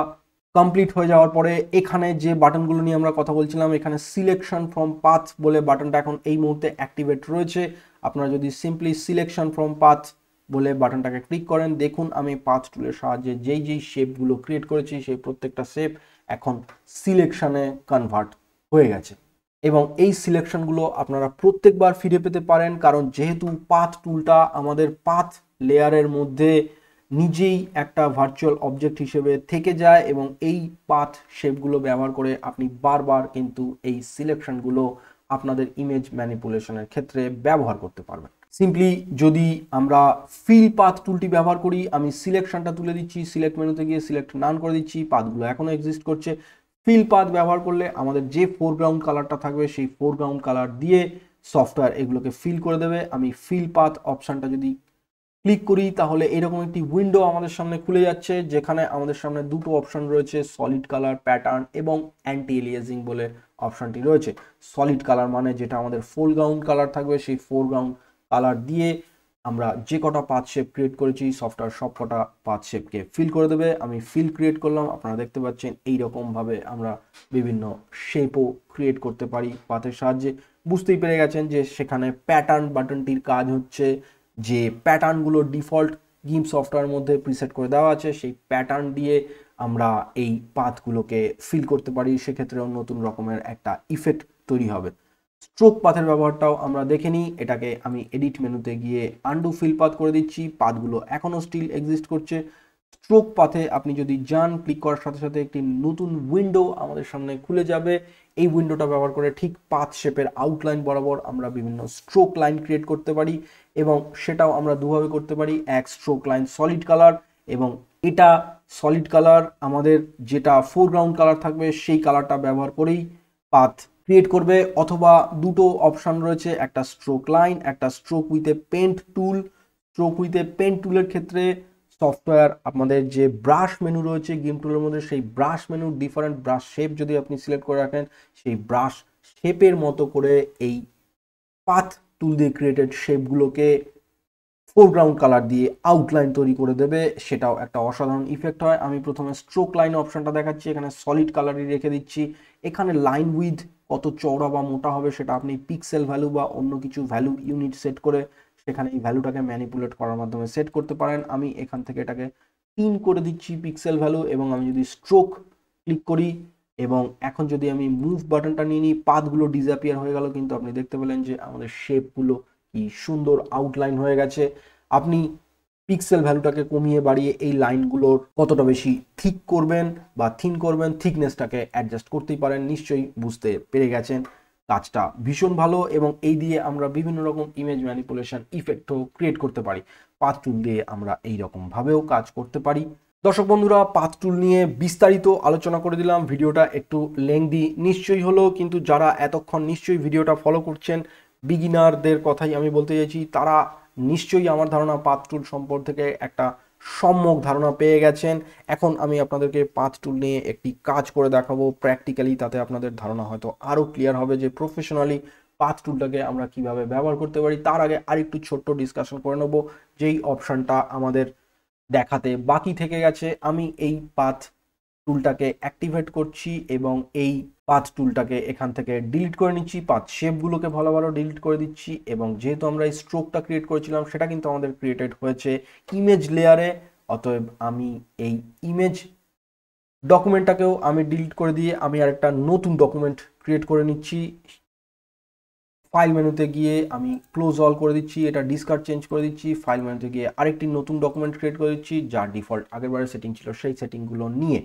কমপ্লিট হয়ে যাওয়ার পরে এখানে যে বাটনগুলো নিয়ে আমরা কথা বলছিলাম, এখানে সিলেকশন ফ্রম পাথ বলে বাটনটা এখন এই মুহূর্তে অ্যাক্টিভেট রয়েছে। আপনারা যদি সিম্পলি সিলেকশন ফ্রম পাথ বলে বাটনটাকে ক্লিক করেন। দেখুন, আমি পাঁচ টুলের সাহায্যে যেই যেই শেপগুলো ক্রিয়েট করেছি, সেই প্রত্যেকটা শেপ এখন সিলেকশানে কনভার্ট হয়ে গেছে। এবং এই সিলেকশনগুলো আপনারা প্রত্যেকবার ফিরে পেতে পারেন, কারণ যেহেতু পাথ টুলটা আমাদের পাথ লেয়ারের মধ্যে নিজেই একটা ভার্চুয়াল অবজেক্ট হিসেবে থেকে যায় এবং এই পাথ শেপগুলো ব্যবহার করে আপনি বারবার কিন্তু এই সিলেকশনগুলো আপনাদের ইমেজ ম্যানিপুলেশনের ক্ষেত্রে ব্যবহার করতে পারবেন। সিম্পলি যদি আমরা ফিল পাথ টুলটি ব্যবহার করি, আমি সিলেকশনটা তুলে দিচ্ছি সিলেক্ট মেনুতে গিয়ে সিলেক্ট নান করে দিচ্ছি পাথগুলো এখনও এক্সিস্ট করছে। ফিল পাথ ব্যবহার করলে আমাদের যে ফোরগ্রাউন্ড কালারটা থাকবে, সেই ফোরগ্রাউন্ড কালার দিয়ে সফটওয়্যার এগুলোকে ফিল করে দেবে। আমি ফিল পাথ অপশানটা যদি ক্লিক করি, তাহলে এরকম একটি উইন্ডো আমাদের সামনে খুলে যাচ্ছে, যেখানে আমাদের সামনে দুটো অপশন রয়েছে সলিড কালার প্যাটার্ন এবং অ্যান্টি এলিয়াজিং বলে অপশানটি রয়েছে। সলিড কালার মানে যেটা আমাদের ফোর গ্রাউন্ড কালার থাকবে, সেই ফোর গ্রাউন্ড কালার দিয়ে আমরা যে কটা পাথ শেপ ক্রিয়েট করেছি সফটওয়্যার সব কটা পাথ শেপকে ফিল করে দেবে। আমি ফিল ক্রিয়েট করলাম, আপনারা দেখতে পাচ্ছেন এই ভাবে আমরা বিভিন্ন শেপও ক্রিয়েট করতে পারি পাথের সাহায্যে। বুঝতেই পেরে গেছেন যে সেখানে প্যাটার্ন বাটনটির কাজ হচ্ছে, যে প্যাটার্নগুলো ডিফল্ট গিম সফটওয়্যার মধ্যে প্রিসেট করে দেওয়া আছে, সেই প্যাটার্ন দিয়ে আমরা এই পাথগুলোকে ফিল করতে পারি। সেক্ষেত্রেও নতুন রকমের একটা ইফেক্ট তৈরি হবে। স্ট্রোক পাথের ব্যবহারটাও আমরা দেখে নিই। এটাকে আমি এডিট মেনুতে গিয়ে আন্ডু ফিল পাথ করে দিচ্ছি। পাথগুলো এখনও স্টিল এক্সিস্ট করছে। স্ট্রোক পাথে আপনি যদি যান ক্লিক করার সাথে সাথে একটি নতুন উইন্ডো আমাদের সামনে খুলে যাবে। এই উইন্ডোটা ব্যবহার করে ঠিক পাথ শেপের আউটলাইন বরাবর আমরা বিভিন্ন স্ট্রোক লাইন ক্রিয়েট করতে পারি এবং সেটাও আমরা দুভাবে করতে পারি। এক স্ট্রোক লাইন সলিড কালার এবং এটা সলিড কালার আমাদের যেটা ফোরগ্রাউন্ড কালার থাকবে সেই কালারটা ব্যবহার করেই পাথ ক্রিয়েট করবে অথবা দুটো অপশান রয়েছে, একটা স্ট্রোক লাইন একটা stroke with a paint tool stroke with a paint টুলের ক্ষেত্রে সফটওয়্যার আপনাদের যে ব্রাশ মেনু রয়েছে গেম টুলের মধ্যে সেই ব্রাশ মেনুর ডিফারেন্ট ব্রাশ শেপ যদি আপনি সিলেক্ট করে রাখেন, সেই ব্রাশ শেপের মতো করে এই পাথ টুল দিয়ে ক্রিয়েটেড শেপগুলোকে ফোরগ্রাউন্ড কালার দিয়ে আউটলাইন তৈরি করে দেবে, সেটাও একটা অসাধারণ ইফেক্ট হয়। আমি প্রথমে স্ট্রোক লাইন অপশনটা দেখাচ্ছি, এখানে সলিড কালারই রেখে দিচ্ছি। এখানে লাইন উইথ কত চওড়া বা মোটা হবে সেটা আপনি পিক্সেল ভ্যালু বা অন্য কিছু ভ্যালু ইউনিট সেট করে সেখানে এই ভ্যালুটাকে ম্যানিপুলেট করার মাধ্যমে সেট করতে পারেন। আমি এখান থেকে এটাকে তিন করে দিচ্ছি পিক্সেল ভ্যালু এবং আমি যদি স্ট্রোক ক্লিক করি এবং এখন যদি আমি মুভ বাটনটা নিয়ে নিই, পাতগুলো ডিজাপিয়ার হয়ে গেল কিন্তু আপনি দেখতে পেলেন যে আমাদের শেপগুলো কি সুন্দর আউটলাইন হয়ে গেছে। আপনি পিক্সেল ভ্যালুটাকে কমিয়ে বাড়িয়ে এই লাইনগুলোর কতটা বেশি থিক করবেন বা থিন করবেন থিকনেসটাকে অ্যাডজাস্ট করতেই পারেন, নিশ্চয়ই বুঝতে পেরে গেছেন। কাজটা ভীষণ ভালো এবং এই দিয়ে আমরা বিভিন্ন রকম ইমেজ ম্যানিপুলেশন ইফেক্টও ক্রিয়েট করতে পারি। পাথ টুল দিয়ে আমরা এই রকমভাবেও কাজ করতে পারি। দর্শক বন্ধুরা পাথ টুল নিয়ে বিস্তারিত আলোচনা করে দিলাম। ভিডিওটা একটু লেংদি নিশ্চয়ই হলো, কিন্তু যারা এতক্ষণ নিশ্চয়ই ভিডিওটা ফলো করছেন বিগিনারদের কথাই আমি বলতে চাইছি, তারা নিশ্চয়ই আমার ধারণা পাথ টুল সম্পর্ক একটা সম্যক ধারণা পেয়ে গেছেন। এখন আমি আপনাদেরকে পাঁচ টুল নিয়ে একটি কাজ করে দেখাবো প্র্যাকটিক্যালি তাতে আপনাদের ধারণা হয়তো আরও ক্লিয়ার হবে যে প্রফেশনালি পাথ টুলটাকে আমরা কীভাবে ব্যবহার করতে পারি। তার আগে আরেকটু ছোট্ট ডিসকাশন করে নেব, যেই অপশানটা আমাদের দেখাতে বাকি থেকে গেছে। আমি এই পাথ টুলটাকে অ্যাক্টিভেট করছি এবং এই পাথ টুলটাকে এখান থেকে ডিলিট করে নিচ্ছি। পাথ শেপগুলোকে ভালো ভালো ডিলিট করে দিচ্ছি এবং যেহেতু আমরা এই স্ট্রোকটা ক্রিয়েট করেছিলাম, সেটা কিন্তু আমাদের ক্রিয়েটেড হয়েছে ইমেজ লেয়ারে অতএব আমি এই ইমেজ ডকুমেন্টটাকেও আমি ডিলিট করে দিয়ে আমি আরেকটা নতুন ডকুমেন্ট ক্রিয়েট করে নিচ্ছি। ফাইল মেনুতে গিয়ে আমি ক্লোজ অল করে দিচ্ছি, এটা ডিসকার্ড চেঞ্জ করে দিচ্ছি। ফাইল মেনুতে গিয়ে আরেকটি নতুন ডকুমেন্ট ক্রিয়েট করে দিচ্ছি, যার ডিফল্ট আগেরবারের সেটিং ছিল সেই সেটিংগুলো নিয়ে।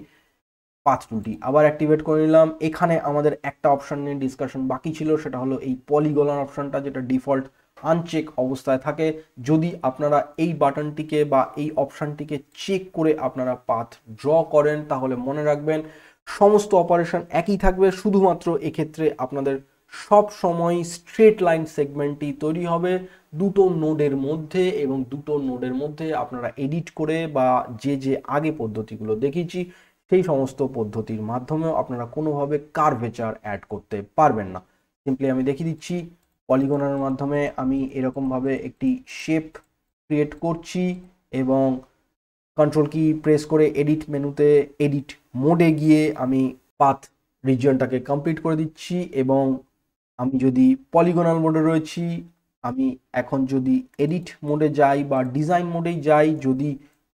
পাঁচ টুলটি আবার অ্যাক্টিভেট করে নিলাম। এখানে আমাদের একটা অপশান নিয়ে ডিসকাশন বাকি ছিল, সেটা হলো এই পলিগোলার অপশানটা যেটা ডিফল্ট আনচেক অবস্থায় থাকে। যদি আপনারা এই বাটনটিকে বা এই অপশানটিকে চেক করে আপনারা পাথ ড্র করেন, তাহলে মনে রাখবেন সমস্ত অপারেশন একই থাকবে। শুধুমাত্র এক্ষেত্রে আপনাদের সব সময় স্ট্রেট লাইন সেগমেন্টটি তৈরি হবে। দুটো নোডের মধ্যে এবং দুটো নোডের মধ্যে আপনারা এডিট করে বা যে যে আগে পদ্ধতিগুলো দেখিয়েছি সেই সমস্ত পদ্ধতির মাধ্যমেও আপনারা কোনোভাবে কার্ভেচার অ্যাড করতে পারবেন না। সিম্পলি আমি দেখিয়ে দিচ্ছি পলিগনের মাধ্যমে আমি এরকমভাবে একটি শেপ ক্রিয়েট করছি এবং কন্ট্রোল কি প্রেস করে এডিট মেনুতে এডিট মোডে গিয়ে আমি পাথ রিজিয়নটাকে কমপ্লিট করে দিচ্ছি এবং আমি যদি পলিগোনাল মোডে রয়েছি, আমি এখন যদি এডিট মোডে যাই বা ডিজাইন মোডেই যাই, যদি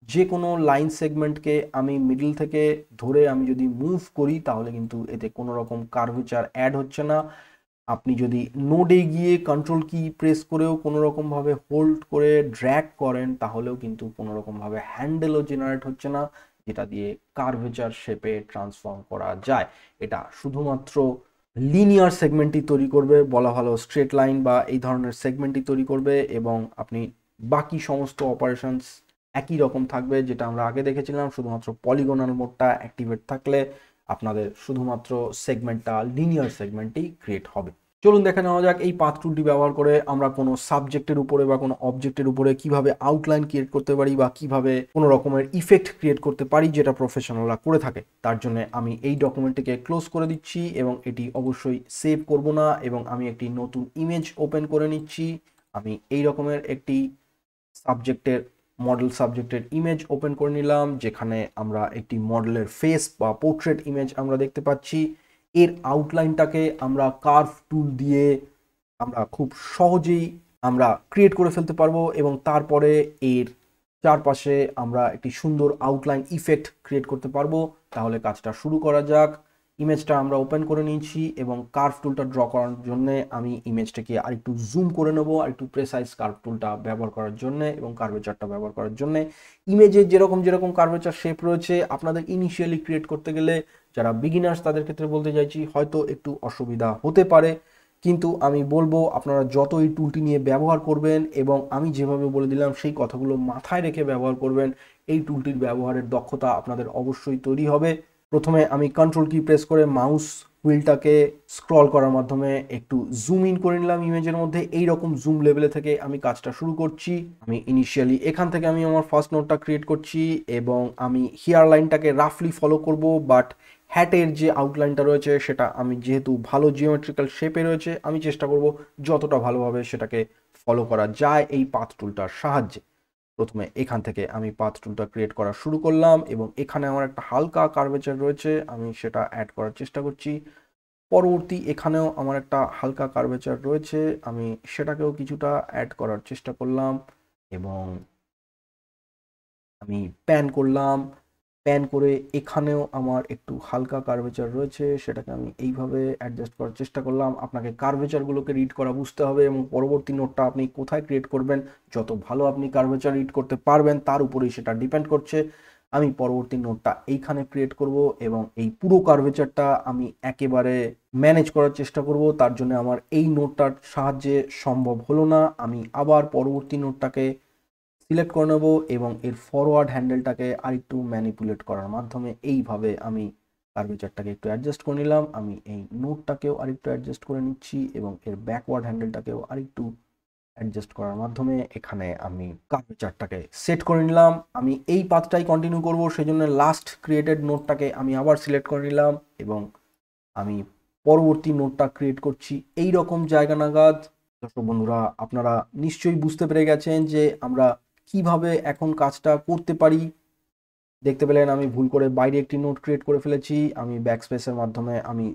যে কোনো লাইন সেগমেন্টকে আমি মিডল থেকে ধরে আমি যদি মুভ করি, তাহলে কিন্তু এতে কোনো রকম কার্ভেচার অ্যাড হচ্ছে না। আপনি যদি নোডে গিয়ে কন্ট্রোল কি প্রেস করেও কোনো রকমভাবে হোল্ড করে ড্র্যাক করেন, তাহলেও কিন্তু কোনো রকমভাবে হ্যান্ডেলও জেনারেট হচ্ছে না, যেটা দিয়ে কার্ভেচার শেপে ট্রান্সফর্ম করা যায়। এটা শুধুমাত্র লিনিয়ার সেগমেন্টই তৈরি করবে, বলা ভালো স্ট্রেট লাইন বা এই ধরনের সেগমেন্টই তৈরি করবে, এবং আপনি বাকি সমস্ত অপারেশনস একই রকম থাকবে, যেটা আমরা আগে দেখেছিলাম, শুধুমাত্র পলিগোনাল মোডটা অ্যাক্টিভেট থাকলে আপনাদের শুধুমাত্র সেগমেন্টটা লিনিয়ার সেগমেন্টই ক্রিয়েট হবে। চলুন দেখে নেওয়া যাক এই পাথ টুলটি ব্যবহার করে আমরা কোনো সাবজেক্টের উপরে বা কোনো অবজেক্টের উপরে কীভাবে আউটলাইন ক্রিয়েট করতে পারি বা কীভাবে কোনো রকমের ইফেক্ট ক্রিয়েট করতে পারি, যেটা প্রফেশনালরা করে থাকে। তার জন্য আমি এই ডকুমেন্টটিকে ক্লোজ করে দিচ্ছি এবং এটি অবশ্যই সেভ করব না এবং আমি একটি নতুন ইমেজ ওপেন করে নিচ্ছি। আমি এই রকমের একটি সাবজেক্টের মডেল সাবজেক্টের ইমেজ ওপেন করে নিলাম, যেখানে আমরা একটি মডেলের ফেস বা পোর্ট্রেট ইমেজ আমরা দেখতে পাচ্ছি। এর আউটলাইনটাকে আমরা কার্ভ টুল দিয়ে আমরা খুব সহজেই আমরা ক্রিয়েট করে ফেলতে পারব এবং তারপরে এর চারপাশে আমরা একটি সুন্দর আউটলাইন ইফেক্ট ক্রিয়েট করতে পারব। তাহলে কাজটা শুরু করা যাক। ইমেজটা আমরা ওপেন করে নিয়েছি এবং কার্ভ টুলটা ড্র করার জন্য আমি ইমেজটাকে আরেকটু জুম করে নেব আর একটু প্রেসাইজ কার্ভ টুলটা ব্যবহার করার জন্য এবং কার্ভেচারটা ব্যবহার করার জন্য। ইমেজের যেরকম যেরকম কার্ভেচার শেপ রয়েছে, আপনাদের ইনিশিয়ালি ক্রিয়েট করতে গেলে যারা বিগিনার্স তাদের ক্ষেত্রে বলতে চাইছি, হয়তো একটু অসুবিধা হতে পারে। কিন্তু আমি বলব, আপনারা যত এই টুলটি নিয়ে ব্যবহার করবেন এবং আমি যেভাবে বলে দিলাম, সেই কথাগুলো মাথায় রেখে ব্যবহার করবেন। এই টুলটির ব্যবহারের দক্ষতা আপনাদের অবশ্যই তৈরি হবে। প্রথমে আমি কন্ট্রোল কি প্রেস করে মাউস হুইলটাকে স্ক্রল করার মাধ্যমে একটু জুম ইন করে নিলাম ইমেজের মধ্যে। এই রকম জুম লেভেলে থেকে আমি কাজটা শুরু করছি। আমি ইনিশিয়ালি এখান থেকে আমি আমার ফার্স্ট নোটটা ক্রিয়েট করছি এবং আমি হেয়ার লাইনটাকে রাফলি ফলো করব বাট হ্যাটের যে আউটলাইনটা রয়েছে সেটা আমি যেহেতু ভালো জিওমেট্রিক্যাল শেপে রয়েছে, আমি চেষ্টা করব যতটা ভালোভাবে সেটাকে ফলো করা যায় এই পাথ টুলটার সাহায্যে। প্রথমে এখান থেকে আমি পাথ টুলটা ক্রিয়েট করা শুরু করলাম এবং এখানে আমার একটা হালকা কার্ভেচার রয়েছে, আমি সেটা অ্যাড করার চেষ্টা করছি। পরবর্তী এখানেও আমার একটা হালকা কার্ভেচার রয়েছে, আমি সেটাকেও কিছুটা অ্যাড করার চেষ্টা করলাম এবং আমি প্যান করলাম। প্যান করে এখানেও আমার একটু হালকা কার্ভেচার রয়েছে, সেটাকে আমি এইভাবে অ্যাডজাস্ট করার চেষ্টা করলাম। আপনাকে কার্ভেচারগুলোকে রিড করা বুঝতে হবে এবং পরবর্তী নোটটা আপনি কোথায় ক্রিয়েট করবেন, যত ভালো আপনি কার্ভেচার রিড করতে পারবেন, তার উপরেই সেটা ডিপেন্ড করছে। আমি পরবর্তী নোটটা এইখানে ক্রিয়েট করব এবং এই পুরো কার্ভেচারটা আমি একেবারে ম্যানেজ করার চেষ্টা করব। তার জন্য আমার এই নোটটার সাহায্যে সম্ভব হলো না। আমি আবার পরবর্তী নোটটাকে সিলেক্ট করে নেব এবং এর ফরওয়ার্ড হ্যান্ডেলটাকে আরেকটু ম্যানিপুলেট করার মাধ্যমে এইভাবে আমি কার্ভেচারটাকে একটু অ্যাডজাস্ট করে নিলাম। আমি এই নোটটাকেও আরেকটু অ্যাডজাস্ট করে নিচ্ছি এবং এর ব্যাকওয়ার্ড হ্যান্ডেলটাকেও আরেকটু অ্যাডজাস্ট করার মাধ্যমে এখানে আমি কার্ভেচারটাকে সেট করে নিলাম। আমি এই পাথটাই কন্টিনিউ করব সেই জন্য লাস্ট ক্রিয়েটেড নোটটাকে আমি আবার সিলেক্ট করে নিলাম এবং আমি পরবর্তী নোটটা ক্রিয়েট করছি। এই রকম জায়গা নাগাদ। দর্শক বন্ধুরা, আপনারা নিশ্চয়ই বুঝতে পেরে গেছেন যে আমরা কীভাবে এখন কাজটা করতে পারি? দেখতে পেলেন আমি ভুল করে বাইরে একটি নোট ক্রিয়েট করে ফেলেছি। আমি ব্যাকস্পেসের মাধ্যমে আমি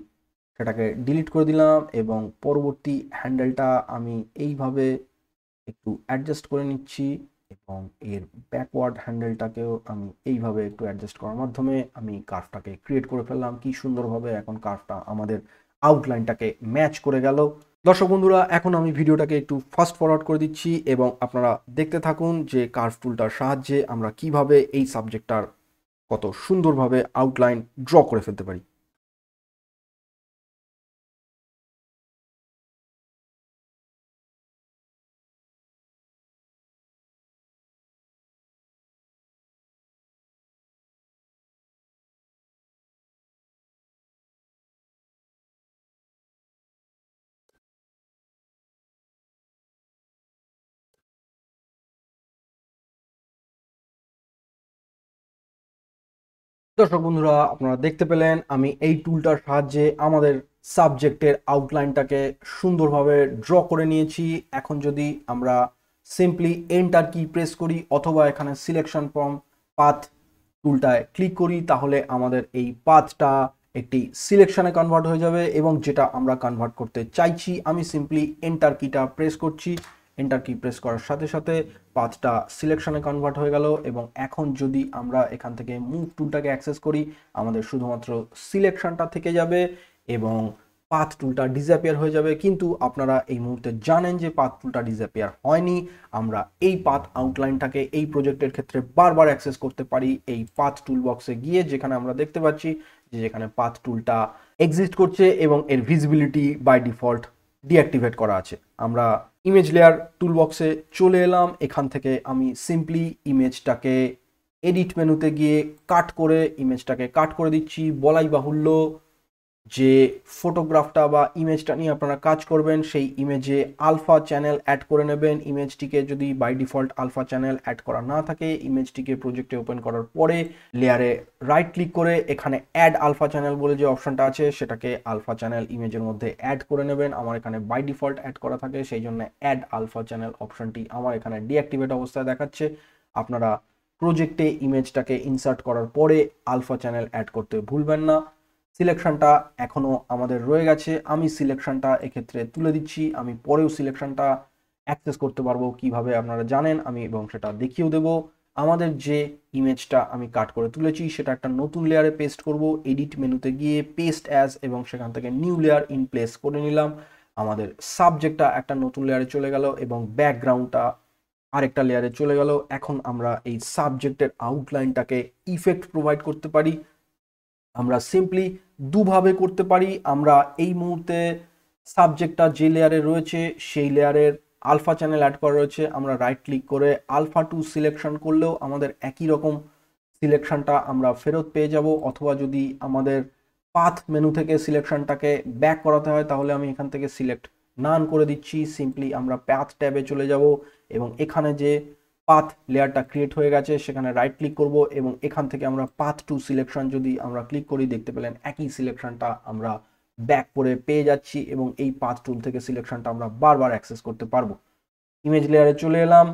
সেটাকে ডিলিট করে দিলাম এবং পরবর্তী হ্যান্ডেলটা আমি এইভাবে একটু অ্যাডজাস্ট করে নিচ্ছি এবং এর ব্যাকওয়ার্ড হ্যান্ডেলটাকেও আমি এইভাবে একটু অ্যাডজাস্ট করার মাধ্যমে আমি কার্ভটাকে ক্রিয়েট করে ফেললাম। কি সুন্দরভাবে এখন কার্ভটা আমাদের আউটলাইনটাকে ম্যাচ করে গেল। দর্শক বন্ধুরা, এখন আমি ভিডিওটাকে একটু ফাস্ট ফরওয়ার্ড করে দিচ্ছি এবং আপনারা দেখতে থাকুন যে কার্ভ টুলটার সাহায্যে আমরা কীভাবে এই সাবজেক্টটার কত সুন্দরভাবে আউটলাইন ড্র করে ফেলতে পারি। দর্শক বন্ধুরা, আপনারা দেখতে পেলেন, আমি এই টুলটার সাহায্যে আমাদের সাবজেক্টের আউটলাইনটাকে সুন্দরভাবে ড্র করে নিয়েছি। এখন যদি আমরা সিম্পলি এন্টার কি প্রেস করি অথবা এখানে সিলেকশন ফ্রম পাথ টুলটায় ক্লিক করি, তাহলে আমাদের এই পাথটা একটি সিলেকশনে কনভার্ট হয়ে যাবে এবং যেটা আমরা কনভার্ট করতে চাইছি, আমি সিম্পলি এন্টার কিটা প্রেস করছি। এন্টার কি প্রেস করার সাথে সাথে পাথটা সিলেকশনে কনভার্ট হয়ে গেল এবং এখন যদি আমরা এখান থেকে মুভ টুলটাকে অ্যাক্সেস করি, আমাদের শুধুমাত্র সিলেকশনটা থেকে যাবে এবং পাথ টুলটা ডিসঅ্যাপিয়ার হয়ে যাবে। কিন্তু আপনারা এই মুহূর্তে জানেন যে পাথ টুলটা ডিসঅ্যাপিয়ার হয়নি। আমরা এই পাথ আউটলাইনটাকে এই প্রজেক্টের ক্ষেত্রে বারবার অ্যাক্সেস করতে পারি এই পাথ টুল বক্সে গিয়ে, যেখানে আমরা দেখতে পাচ্ছি যে যেখানে পাথ টুলটা এক্সিস্ট করছে এবং এর ভিজিবিলিটি বাই ডিফল্ট ডিঅ্যাক্টিভেট করা আছে। আমরা ইমেজ লেয়ার টুলবক্সে চলে এলাম। এখান থেকে আমি সিম্পলি ইমেজটাকে এডিট মেনুতে গিয়ে কাট করে ইমেজটাকে কাট করে দিচ্ছি। বলাই বাহুল্য যে ফটোগ্রাফটা বা ইমেজটা নিয়ে আপনারা কাজ করবেন, সেই ইমেজে আলফা চ্যানেল অ্যাড করে নেবেন। ইমেজটিকে যদি by default alpha channel add করা না থাকে ইমেজটিকে প্রজেক্টে ওপেন করার পরে লেয়ারে রাইট ক্লিক করে এখানে অ্যাড আলফা চ্যানেল বলে যে অপশনটা আছে, সেটাকে আলফা চ্যানেল ইমেজের মধ্যে অ্যাড করে নেবেন। আমার এখানে বাই ডিফল্ট অ্যাড করা থাকে, সেই জন্য অ্যাড আলফা চ্যানেল অপশনটি আমার এখানে ডিঅ্যাক্টিভেট অবস্থায় দেখাচ্ছে। আপনারা প্রজেক্টে ইমেজটাকে ইনসার্ট করার পরে আলফা চ্যানেল অ্যাড করতে ভুলবেন না। সিলেকশনটা এখনও আমাদের রয়ে গেছে। আমি সিলেকশনটা এক্ষেত্রে তুলে দিচ্ছি। আমি পরেও সিলেকশনটা অ্যাক্সেস করতে পারব কীভাবে আপনারা জানেন, আমি এবং সেটা দেখিয়েও দেবো। আমাদের যে ইমেজটা আমি কাট করে তুলেছি, সেটা একটা নতুন লেয়ারে পেস্ট করব। এডিট মেনুতে গিয়ে পেস্ট অ্যাজ এবং সেখান থেকে নিউ লেয়ার ইন প্লেস করে নিলাম। আমাদের সাবজেক্টটা একটা নতুন লেয়ারে চলে গেল এবং ব্যাকগ্রাউন্ডটা আরেকটা লেয়ারে চলে গেল। এখন আমরা এই সাবজেক্টের আউটলাইনটাকে ইফেক্ট প্রোভাইড করতে পারি। আমরা সিম্পলি দুভাবে করতে পারি। আমরা এই মুহূর্তে সাবজেক্টটা যে লেয়ারে রয়েছে, সেই লেয়ারের আলফা চ্যানেল অ্যাড করা রয়েছে। আমরা রাইট ক্লিক করে আলফা টু সিলেকশন করলেও আমাদের একই রকম সিলেকশনটা আমরা ফেরত পেয়ে যাব। অথবা যদি আমাদের পাথ মেনু থেকে সিলেকশনটাকে ব্যাক করাতে হয়, তাহলে আমি এখান থেকে সিলেক্ট নান করে দিচ্ছি। সিম্পলি আমরা প্যাথ ট্যাবে চলে যাব এবং এখানে যে পাথ লেয়ারটা ক্রিয়েট হয়ে গেছে, সেখানে রাইট ক্লিক করব এবং এখান থেকে আমরা পাথ টু সিলেকশন যদি আমরা ক্লিক করি, দেখতে পেলেন একই সিলেকশনটা আমরা ব্যাক করে পেয়ে যাচ্ছি এবং এই পাথ টুল থেকে সিলেকশনটা আমরা বারবার অ্যাক্সেস করতে পারব। ইমেজ লেয়ারে চলে এলাম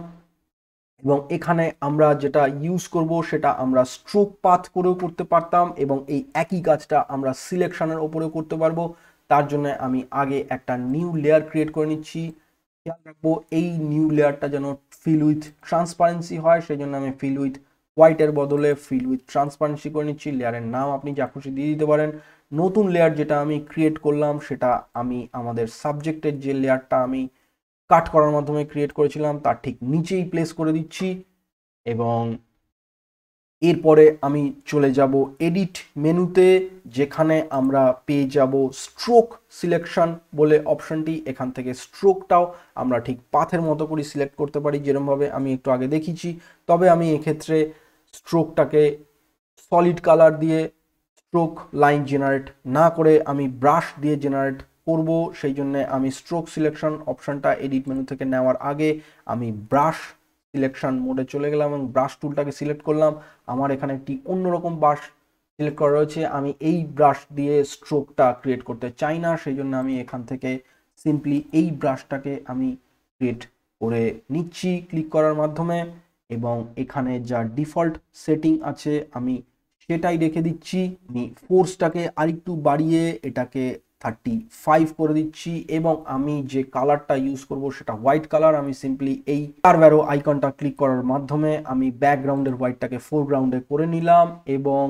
এবং এখানে আমরা যেটা ইউজ করব, সেটা আমরা স্ট্রোক পাথ করেও করতে পারতাম এবং এই একই কাজটা আমরা সিলেকশনের ওপরেও করতে পারব। তার জন্য আমি আগে একটা নিউ লেয়ার ক্রিয়েট করে নিচ্ছি। খেয়াল রাখব, এই নিউ লেয়ারটা যেন ফিল উইথ ট্রান্সপারেন্সি হয় সেই জন্য আমি ফিল উইথ হোয়াইটের বদলে ফিল উইথ ট্রান্সপারেন্সি করে নিচ্ছি। লেয়ারের নাম আপনি যা খুশি দিয়ে দিতে পারেন। নতুন লেয়ার যেটা আমি ক্রিয়েট করলাম, সেটা আমি আমাদের সাবজেক্টের যে লেয়ারটা আমি কাট করার মাধ্যমে ক্রিয়েট করেছিলাম, তার ঠিক নিচেই প্লেস করে দিচ্ছি। এবং এরপরে আমি চলে যাব এডিট মেনুতে যেখানে আমরা পেয়ে যাব স্ট্রোক সিলেকশন বলে অপশনটি এখান থেকে স্ট্রোকটাও আমরা ঠিক পাথের মতো করে সিলেক্ট করতে পারি, যেরমভাবে আমি একটু আগে দেখিয়েছি। তবে আমি এক্ষেত্রে স্ট্রোকটাকে সলিড কালার দিয়ে স্ট্রোক লাইন জেনারেট না করে আমি ব্রাশ দিয়ে জেনারেট করব। সেই জন্য আমি স্ট্রোক সিলেকশন অপশনটা এডিট মেনু থেকে নেওয়ার আগে আমি ব্রাশ সিলেকশন মোডে চলে গেলাম এবং ব্রাশ টুলটাকে সিলেক্ট করলাম। আমার এখানে একটি অন্যরকম ব্রাশ সিলেক্ট করা রয়েছে। আমি এই ব্রাশ দিয়ে স্ট্রোকটা ক্রিয়েট করতে চাই না সেই জন্য আমি এখান থেকে সিম্পলি এই ব্রাশটাকে আমি ক্রিয়েট করে নিচ্ছি ক্লিক করার মাধ্যমে এবং এখানে যা ডিফল্ট সেটিং আছে, আমি সেটাই রেখে দিচ্ছি। আমি ফোর্সটাকে আরেকটু বাড়িয়ে এটাকে থার্টি ফাইভ করে দিচ্ছি এবং আমি যে কালারটা ইউজ করব সেটা হোয়াইট কালার আমি সিম্পলি এই কারব্যারো আইকনটা ক্লিক করার মাধ্যমে আমি ব্যাকগ্রাউন্ডের হোয়াইটটাকে ফোরগ্রাউন্ডে করে নিলাম এবং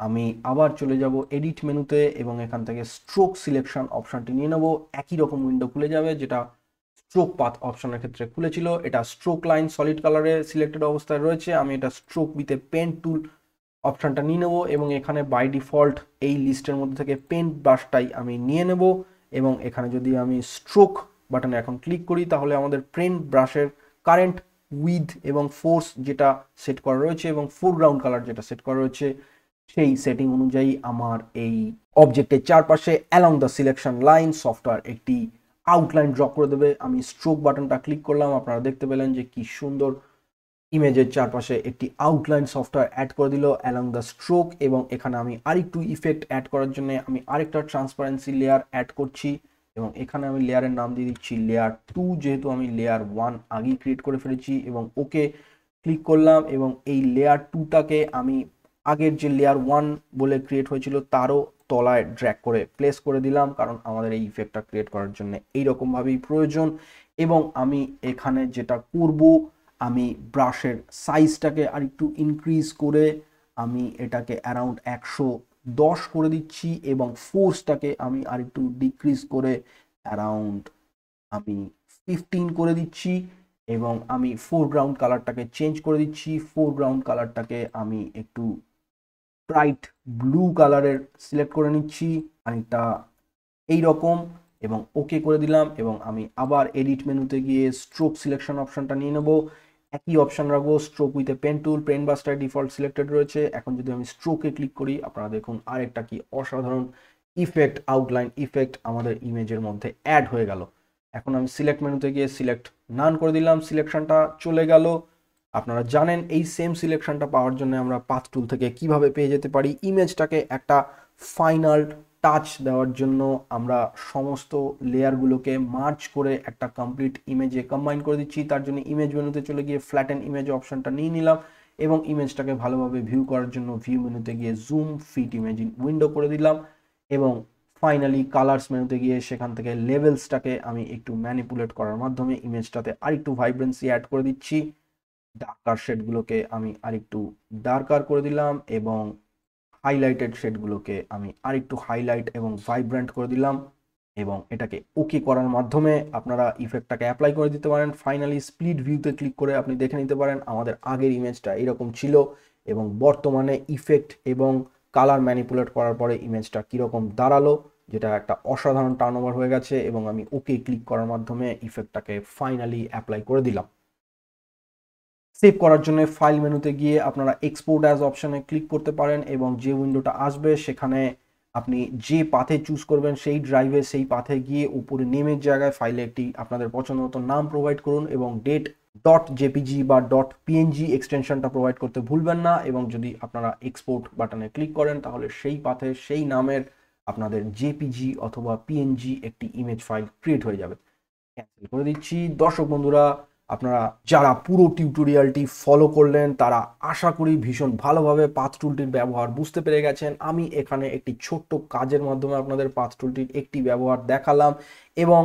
আমি আবার চলে যাব এডিট মেনুতে এবং এখান থেকে স্ট্রোক সিলেকশন অপশনটি নিয়ে নেব। একই রকম উইন্ডো খুলে যাবে যেটা স্ট্রোক পাথ অপশনের ক্ষেত্রে খুলেছিল। এটা স্ট্রোক লাইন সলিড কালারে সিলেক্টেড অবস্থায় রয়েছে। আমি এটা স্ট্রোক উইথে পেন টুল অপশানটা নিয়ে নেব এবং এখানে বাই ডিফল্ট এই লিস্টের মধ্যে থেকে পেন ব্রাশটাই আমি নিয়ে নেব এবং এখানে যদি আমি স্ট্রোক বাটনে এখন ক্লিক করি, তাহলে আমাদের পেন ব্রাশের কারেন্ট উইথ এবং ফোর্স যেটা সেট করা রয়েছে এবং ফোরগ্রাউন্ড কালার যেটা সেট করা রয়েছে, সেই সেটিং অনুযায়ী আমার এই অবজেক্টের চারপাশে along the selection line software একটি আউটলাইন ড্র করে দেবে। আমি স্ট্রোক বাটনটা ক্লিক করলাম, আপনারা দেখতে পেলেন যে কি সুন্দর ইমেজের চারপাশে একটি আউটলাইন সফটওয়্যার অ্যাড করে দিল অ্যালং দ্য স্ট্রোক এবং এখানে আমি আরেকটু ইফেক্ট অ্যাড করার জন্য আমি আরেকটা ট্রান্সপারেন্সি লেয়ার অ্যাড করছি এবং এখানে আমি লেয়ারের নাম দিয়ে দিচ্ছি লেয়ার টু যেহেতু আমি লেয়ার ওয়ান আগেই ক্রিয়েট করে ফেলেছি এবং ওকে ক্লিক করলাম এবং এই লেয়ার টুটাকে আমি আগের যে লেয়ার ওয়ান বলে ক্রিয়েট হয়েছিল তারও তলায় ড্র্যাক করে প্লেস করে দিলাম কারণ আমাদের এই ইফেক্টটা ক্রিয়েট করার জন্য এইরকমভাবেই প্রয়োজন এবং আমি এখানে যেটা করব আমি ব্রাশের সাইজটাকে আর একটু ইনক্রিজ করে আমি এটাকে অ্যারাউন্ড একশো দশ করে দিচ্ছি এবং ফোর্সটাকে আমি আর একটু ডিক্রিজ করে অ্যারাউন্ড আমি ফিফটিন করে দিচ্ছি এবং আমি ফোরগ্রাউন্ড কালারটাকে চেঞ্জ করে দিচ্ছি। ফোরগ্রাউন্ড কালারটাকে আমি একটু ব্রাইট ব্লু কালারের সিলেক্ট করে নিচ্ছি খানিকটা এই রকম এবং ওকে করে দিলাম এবং আমি আবার এডিট মেনুতে গিয়ে স্ট্রোক সিলেকশন অপশনটা নিয়ে নেব। একই অপশন রাখব stroke with a pen tool pen buster default selected রয়েছে। এখন যদি আমি স্ট্রোকে ক্লিক করি, আপনারা দেখুন আরেকটা কি অসাধারণ ইফেক্ট আউটলাইন ইফেক্ট আমাদের ইমেজের মধ্যে অ্যাড হয়ে গেল। এখন আমি সিলেক্ট মেনুতে গিয়ে সিলেক্ট নান করে দিলাম সিলেকশনটা চলে গেল। আপনারা জানেন এই সেম সিলেকশনটা পাওয়ার জন্য আমরা পাথ টুল থেকে কীভাবে পেয়ে যেতে পারি ইমেজটাকে একটা ফাইনাল টাচ দেওয়ার জন্য আমরা সমস্ত লেয়ারগুলোকে মার্চ করে একটা কমপ্লিট ইমেজে কম্বাইন করে দিচ্ছি। তার জন্য ইমেজ মেনুতে চলে গিয়ে ফ্ল্যাটেন ইমেজ অপশনটা নিয়ে নিলাম এবং ইমেজটাকে ভালোভাবে ভিউ করার জন্য ভিউ মেনুতে গিয়ে জুম ফিট ইমেজ উইন্ডো করে দিলাম এবং ফাইনালি কালার্স মেনুতে গিয়ে সেখান থেকে লেভেলসটাকে আমি একটু ম্যানিপুলেট করার মাধ্যমে ইমেজটাতে আরেকটু ভাইব্রেন্সি অ্যাড করে দিচ্ছি। ডার্কার শেডগুলোকে আমি আরেকটু ডার্কার করে দিলাম এবং হাইলাইটেড শেডগুলোকে আমি আরেকটু হাইলাইট এবং ভাইব্রেন্ট করে দিলাম এবং এটাকে ওকে করার মাধ্যমে আপনারা ইফেক্টটাকে অ্যাপ্লাই করে দিতে পারেন। ফাইনালি স্প্লিট ভিউতে ক্লিক করে আপনি দেখে নিতে পারেন আমাদের আগের ইমেজটা এরকম ছিল এবং বর্তমানে ইফেক্ট এবং কালার ম্যানিপুলেট করার পরে ইমেজটা কীরকম দাঁড়াল, যেটা একটা অসাধারণ টার্ন হয়ে গেছে এবং আমি ওকে ক্লিক করার মাধ্যমে ইফেক্টটাকে ফাইনালি অ্যাপ্লাই করে দিলাম। সেভ করার জন্য ফাইল মেনুতে গিয়ে আপনারা এক্সপোর্ট অ্যাজ অপশানে ক্লিক করতে পারেন এবং যে উইন্ডোটা আসবে সেখানে আপনি যে পাথে চুজ করবেন সেই ড্রাইভে সেই পাথে গিয়ে উপরে নেমের জায়গায় ফাইলে একটি আপনাদের পছন্দ মতো নাম প্রোভাইড করুন এবং ডেট ডট জেপিজি বা ডট পিএনজি এক্সটেনশনটা প্রোভাইড করতে ভুলবেন না এবং যদি আপনারা এক্সপোর্ট বাটনে ক্লিক করেন তাহলে সেই পাথে সেই নামের আপনাদের জেপিজি অথবা পিএনজি একটি ইমেজ ফাইল ক্রিয়েট হয়ে যাবে। ক্যান্সেল করে দিচ্ছি। দর্শক বন্ধুরা আপনারা যারা পুরো টিউটোরিয়ালটি ফলো করলেন, তারা আশা করি ভীষণ ভালোভাবে পাথ টুলটির ব্যবহার বুঝতে পেরে গেছেন। আমি এখানে একটি ছোট্ট কাজের মাধ্যমে আপনাদের পাথ টুলটির একটি ব্যবহার দেখালাম এবং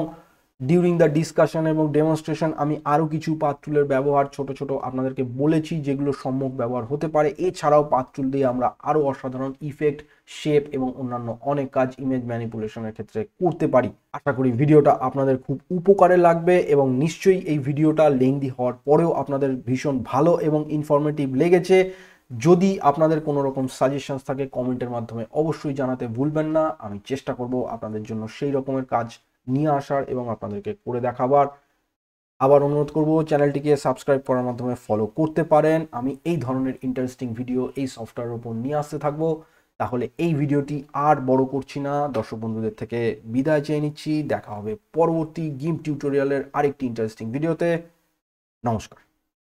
ডিউরিং দ্য ডিসকাশন এবং ডেমনস্ট্রেশন আমি আরও কিছু পাত্রুলের ব্যবহার ছোট ছোট আপনাদেরকে বলেছি, যেগুলো সম্মুখ ব্যবহার হতে পারে। এছাড়াও পাত্রুল দিয়ে আমরা আরও অসাধারণ ইফেক্ট শেপ এবং অন্যান্য অনেক কাজ ইমেজ ম্যানিপুলেশনের ক্ষেত্রে করতে পারি। আশা করি ভিডিওটা আপনাদের খুব উপকারে লাগবে এবং নিশ্চয়ই এই ভিডিওটা লেংদি হওয়ার পরেও আপনাদের ভীষণ ভালো এবং ইনফরমেটিভ লেগেছে। যদি আপনাদের কোনো রকম সাজেশনস থাকে কমেন্টের মাধ্যমে অবশ্যই জানাতে ভুলবেন না। আমি চেষ্টা করব আপনাদের জন্য সেই রকমের কাজ নিয়ে আসার এবং আপনাদেরকে করে দেখাবার। আবার অনুরোধ করব, চ্যানেলটিকে সাবস্ক্রাইব করার মাধ্যমে ফলো করতে পারেন। আমি এই ধরনের ইন্টারেস্টিং ভিডিও এই সফটওয়্যারের উপর নিয়ে আসতে থাকব। তাহলে এই ভিডিওটি আর বড় করছি না। দর্শক বন্ধুদের থেকে বিদায় চেয়ে নিচ্ছি। দেখা হবে পরবর্তী গেম টিউটোরিয়ালের আরেকটি ইন্টারেস্টিং ভিডিওতে নমস্কার।